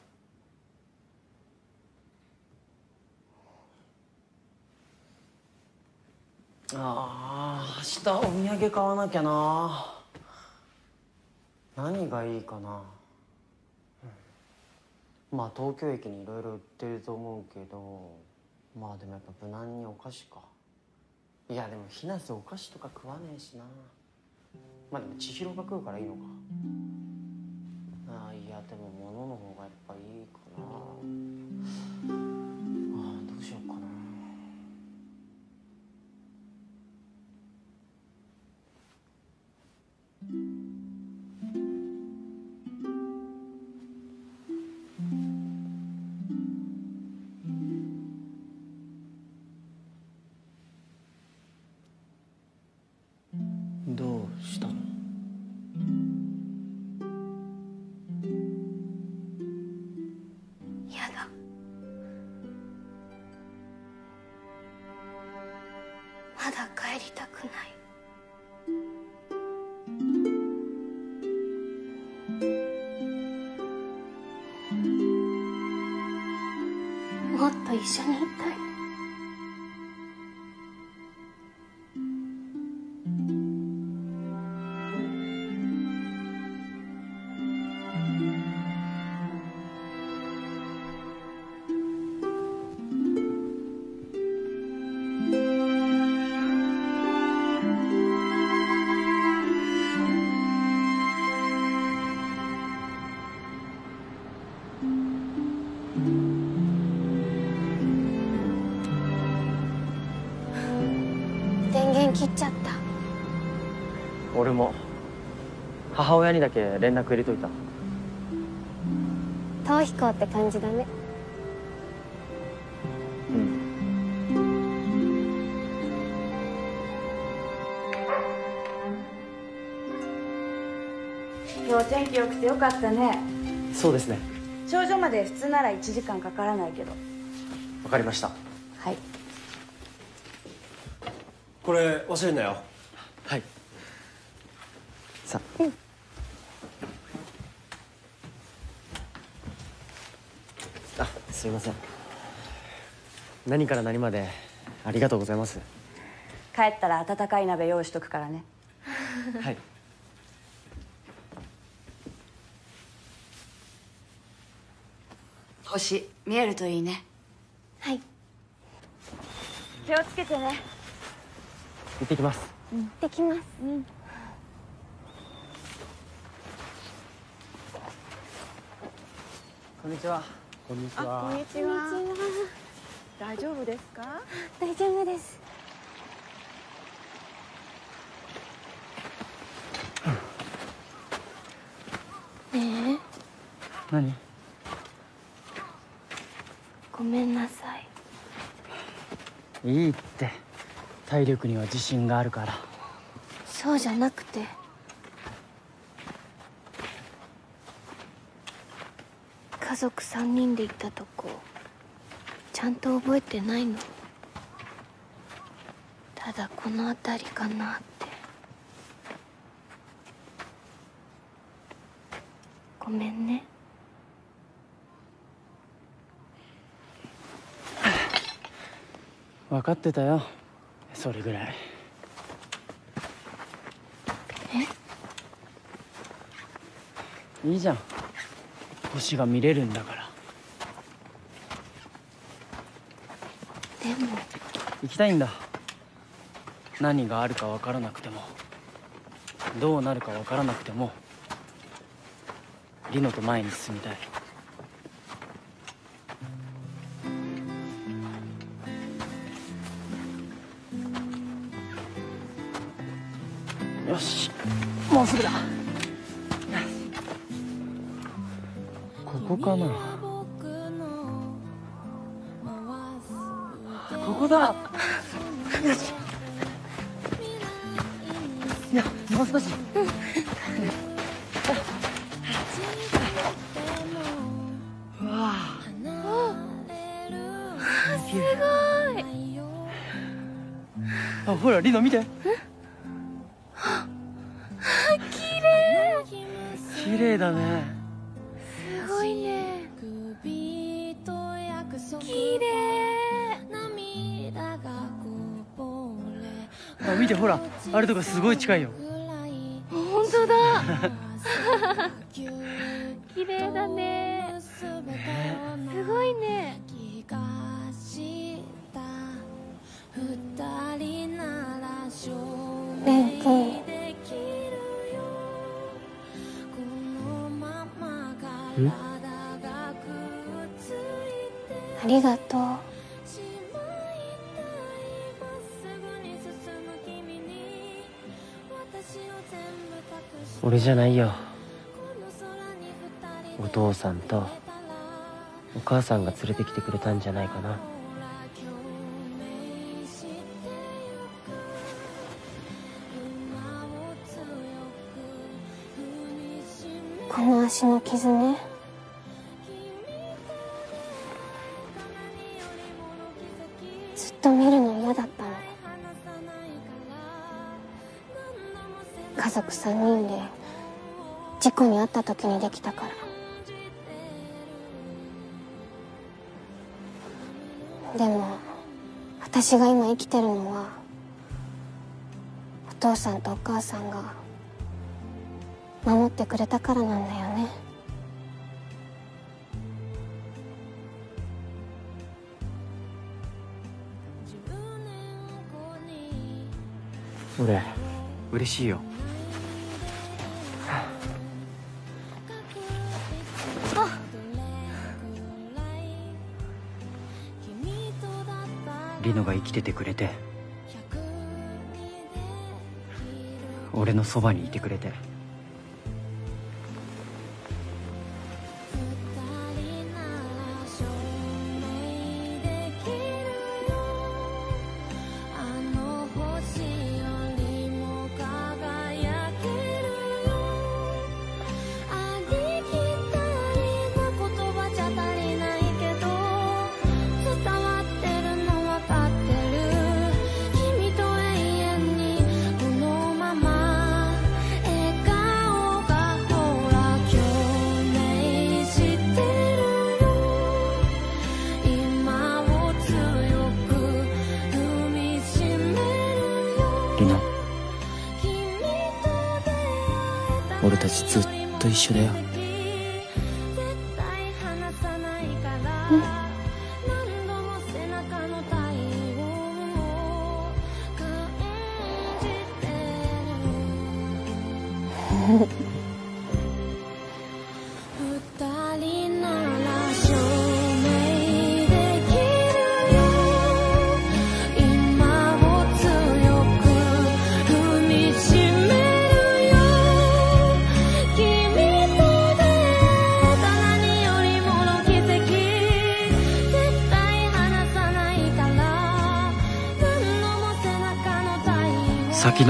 ああ明日お土産買わなきゃな。何がいいかな。まあ東京駅にいろいろ売ってると思うけど。まあでもやっぱ無難にお菓子か。いやでもひなせお菓子とか食わねえしな。まあでも千尋が食うからいいのか。ああいやでも物の方がやっぱいいかな。にだけ連絡入れといた。逃避行って感じだね。今日天気良くてよかったね。そうですね。頂上まで普通なら1時間かからないけど。わかりました。はい。これ忘れんなよはいさあ、あすいません。何から何までありがとうございます。帰ったら温かい鍋用意しとくからね。はい。星見えるといいね。はい。気をつけてね。行ってきます。行ってきます。うん。こんにちはこんにちあこんにちは。大丈夫ですか？大丈夫です。ねえ何？ごめんなさい。いいって。体力には自信があるから。そうじゃなくて族3人で行ったとこちゃんと覚えてないの？ただこの辺りかなって。ごめんね。分かってたよ。それぐらい。え？いいじゃん星が見れるんだから。でも。行きたいんだ。何があるか分からなくても。どうなるか分からなくても。リノと前に進みたい。よし。もうすぐだかな。ここだ。いやもう少し。うわすごい。あほらリノ見てあれとかすごい近いよ。じゃないよ。お父さんとお母さんが連れてきてくれたんじゃないかな。この足の傷ね。ずっと見るの嫌だったの。家族3人で事故に遭った時にできたから。でも私が今生きてるのはお父さんとお母さんが守ってくれたからなんだよね。俺嬉しいよ。が生きててくれて俺のそばにいてくれて。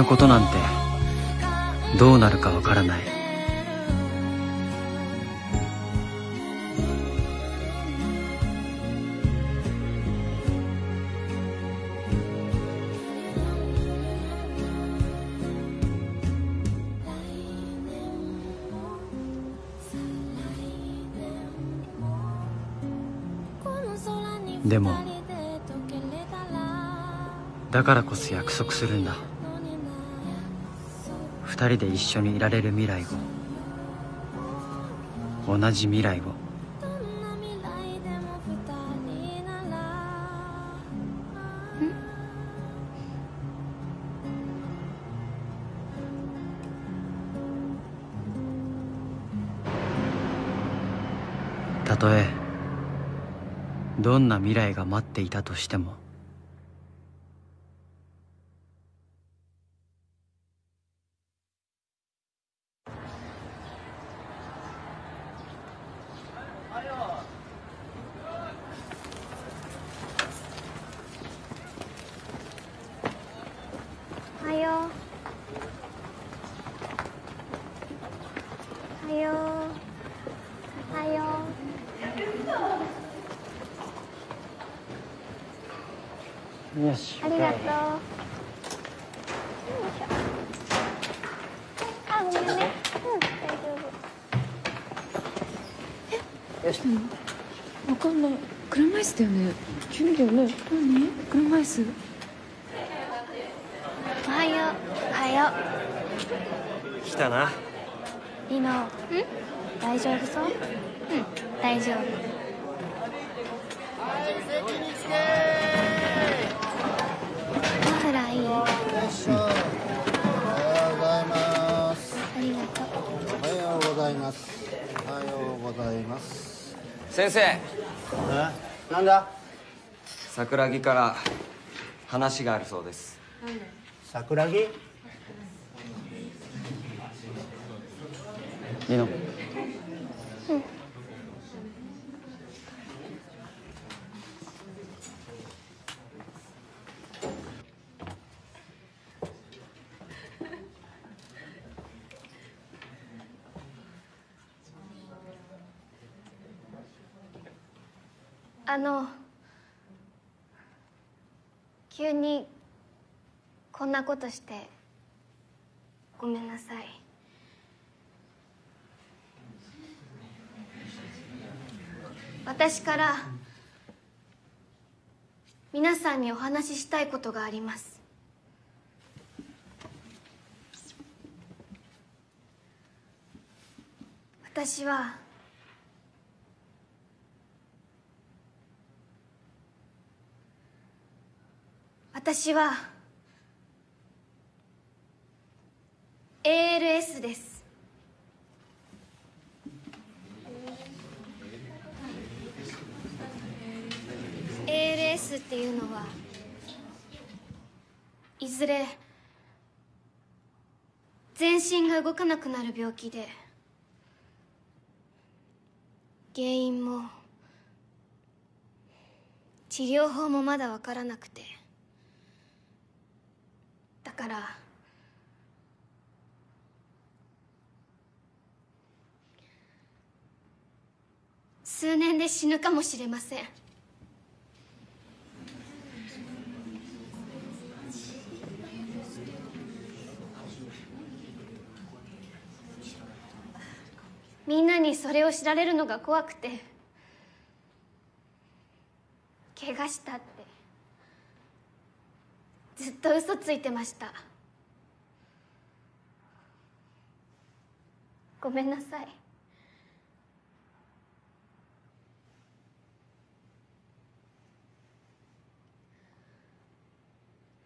ことなんてどうなるかわからない。でもだからこそ約束するんだ。二人で一緒にいられる未来を同じ未来を。とえどんな未来が待っていたとしてもおはようおはようおはよよしうありがとうよいしょあごめんねうん大丈夫よしわかんない車椅子だよね急にだよね何車椅子おはようおはよ来たなうリノん大丈夫そううん大丈夫マフラーいいよいしょおはようございますありがとうおはようございますおはようございます先生。え？なんだ？桜木から話があるそうです。桜木？リノあの急にこんなことしてごめんなさい。私から皆さんにお話ししたいことがあります。私は私は ALS です。ALS っていうのはいずれ全身が動かなくなる病気で原因も治療法もまだわからなくて。だから。数年で死ぬかもしれません。みんなにそれを知られるのが怖くて怪我したって。ずっと嘘ついてました。ごめんなさい。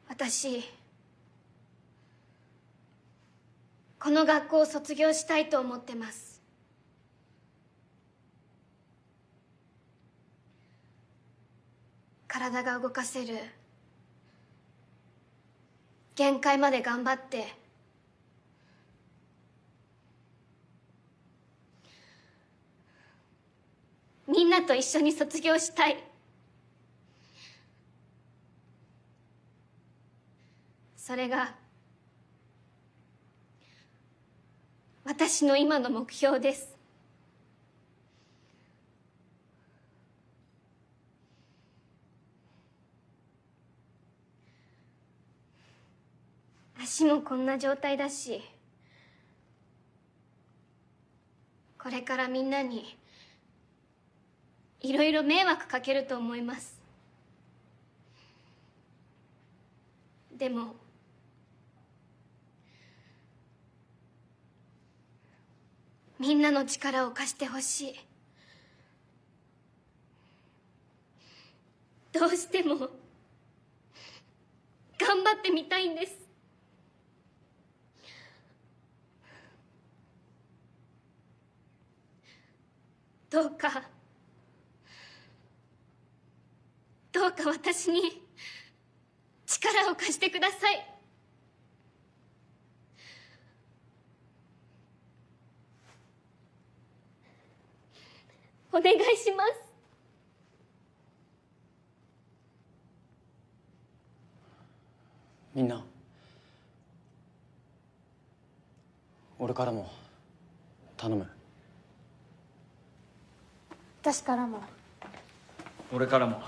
私この学校を卒業したいと思ってます。体が動かせる限界まで頑張って。みんなと一緒に卒業したい。それが私の今の目標です。足もこんな状態だしこれからみんなにいろいろ迷惑かけると思います。でもみんなの力を貸してほしい。どうしても頑張ってみたいんです。どうかどうか私に力を貸してください。お願いします。みんな俺からも頼む。私からも。俺からも。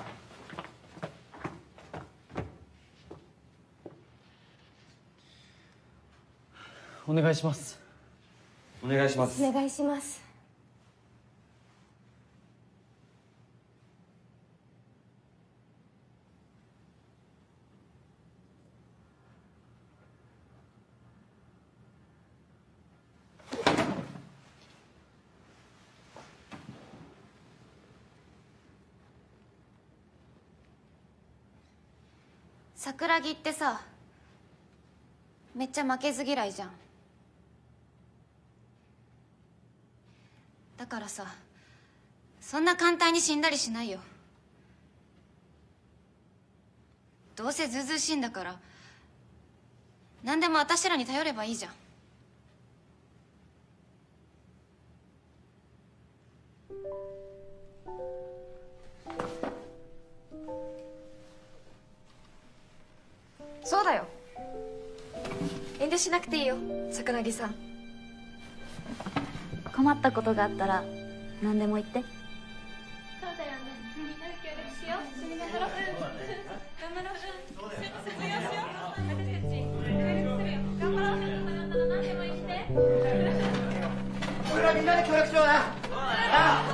お願いします。お願いしまお願いします桜木ってさめっちゃ負けず嫌いじゃん。だからさそんな簡単に死んだりしないよ。どうせずうずうしいんだから何でも私らに頼ればいいじゃん。そうだよ。遠慮しなくていいよ桜木さん。困ったことがあったら何でも言って。そうだよね。みんなで協力しよう。みんな頑張ろう。頑張ろう。卒業しよう。私たち協力するよ頑張ろう。何でも言って俺らみんなで協力しよう。な桜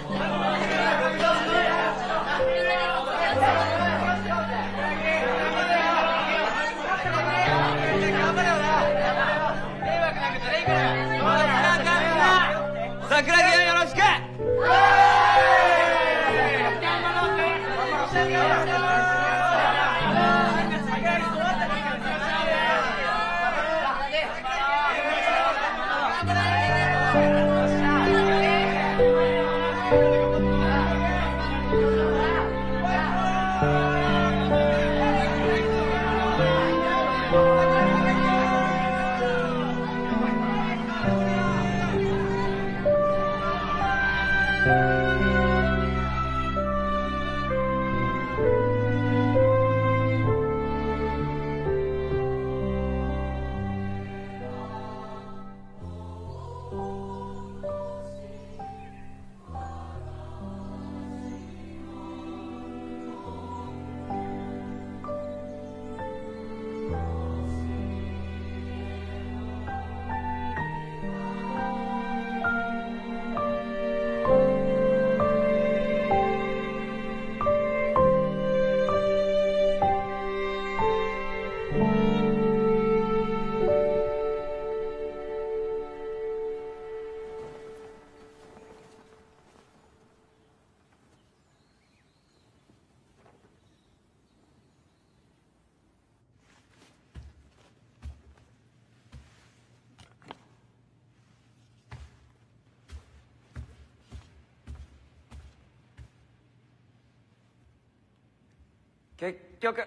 結局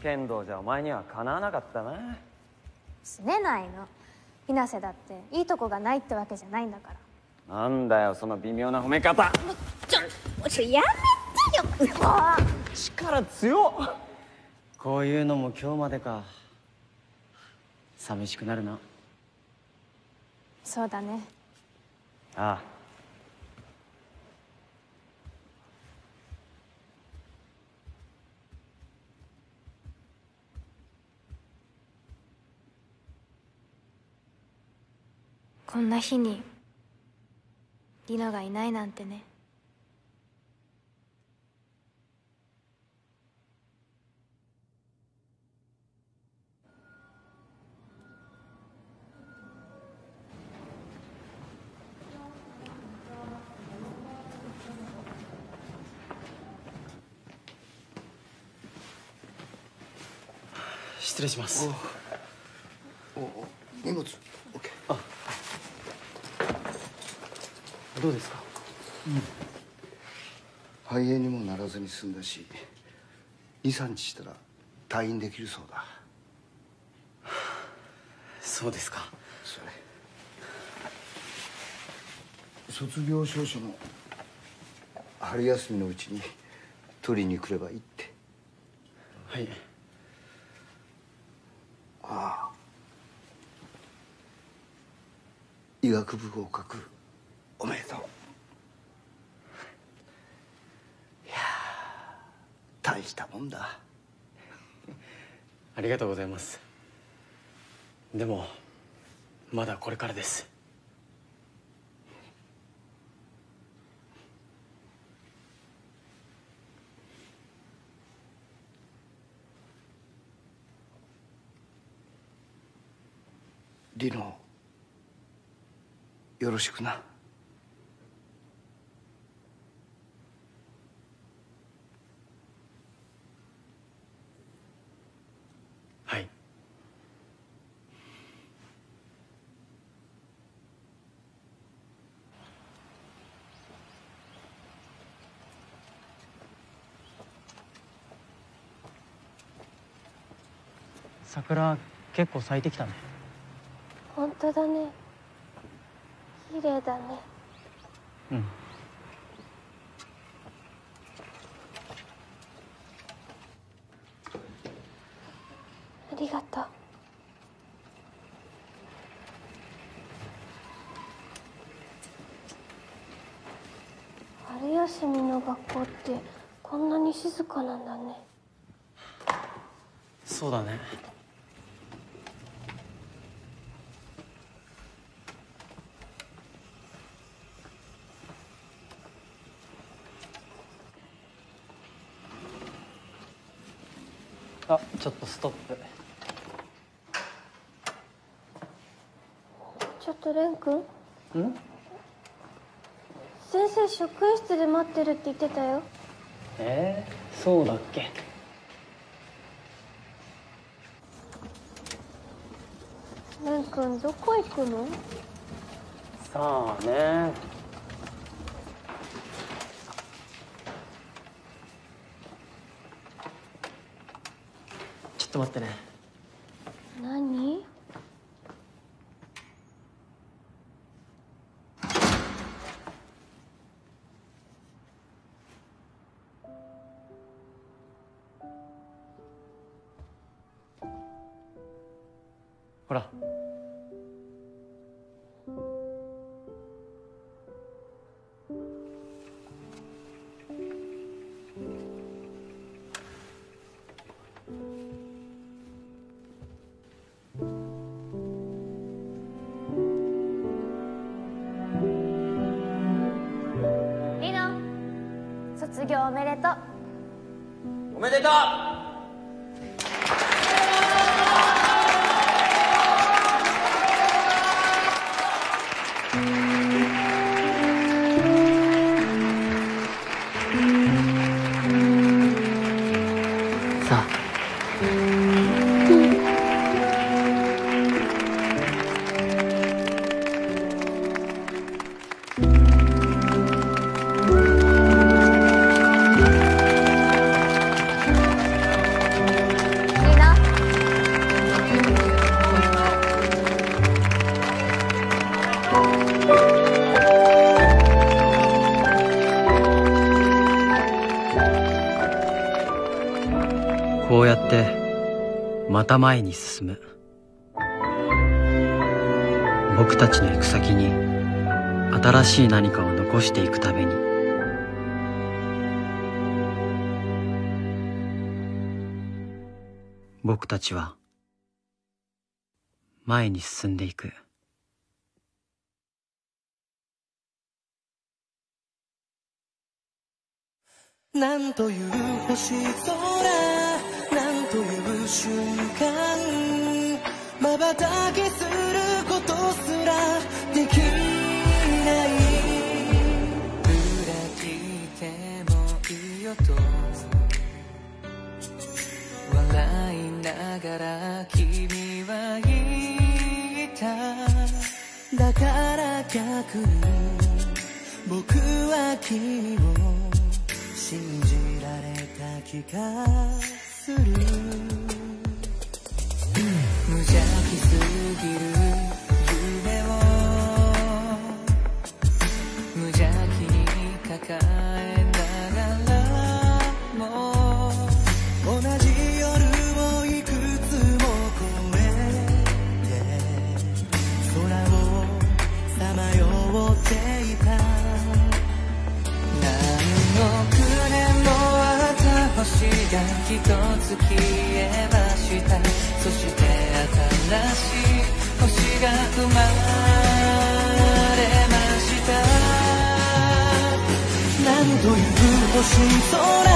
剣道じゃお前にはかなわなかったな。すねないの。水瀬だっていいとこがないってわけじゃないんだから。なんだよその微妙な褒め方。ちょちょやめてよ。力強っ。こういうのも今日までか。寂しくなるな。そうだね。ああこんな日にリナがいないなんてね。失礼します。おお荷物。OK どうですか？肺炎にもならずに済んだし23日したら退院できるそうだ。そうですか。それ卒業証書も春休みのうちに取りに来ればいいって。はい。ああ。医学部合格おめでとう。いや大したもんだ。ありがとうございます。でもまだこれからです。リノよろしくなはい桜結構咲いてきたね。本当だね。綺麗だね。うん。ありがとう。春休みの学校ってこんなに静かなんだね。そうだねあちょっとストップ。ちょっと蓮くんん？先生職員室で待ってるって言ってたよ。えー、そうだっけ？蓮くんどこ行くの？さあねょっと待ってね。おた前に進む。僕たちの行く先に新しい何かを残していくために。僕たちは前に進んでいく。you. 谁走了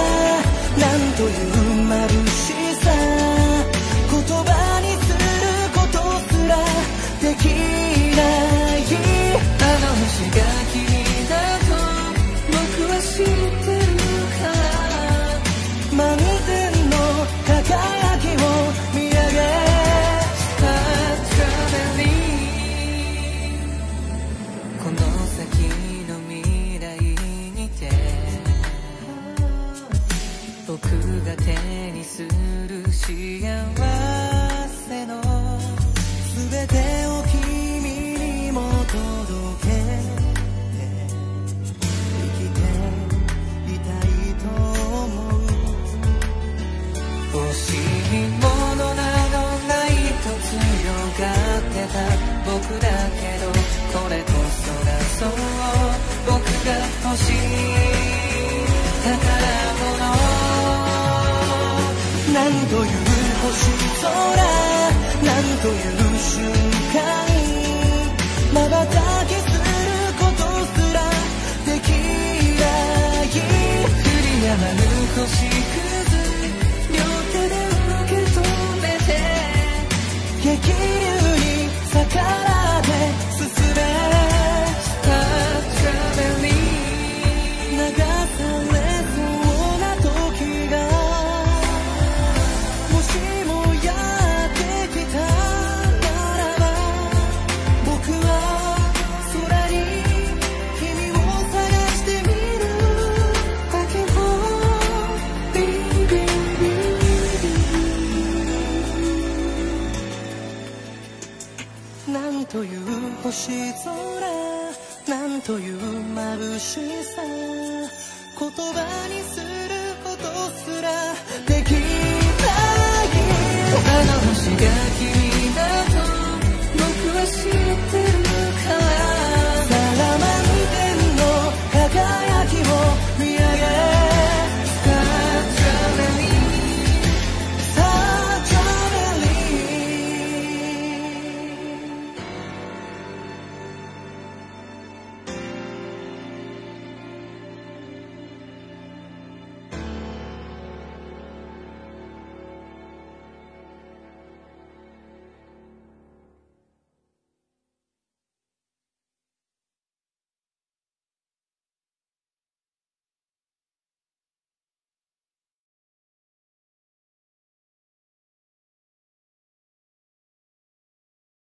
così 星空なんという眩しさ言葉にすることすらできない他の星が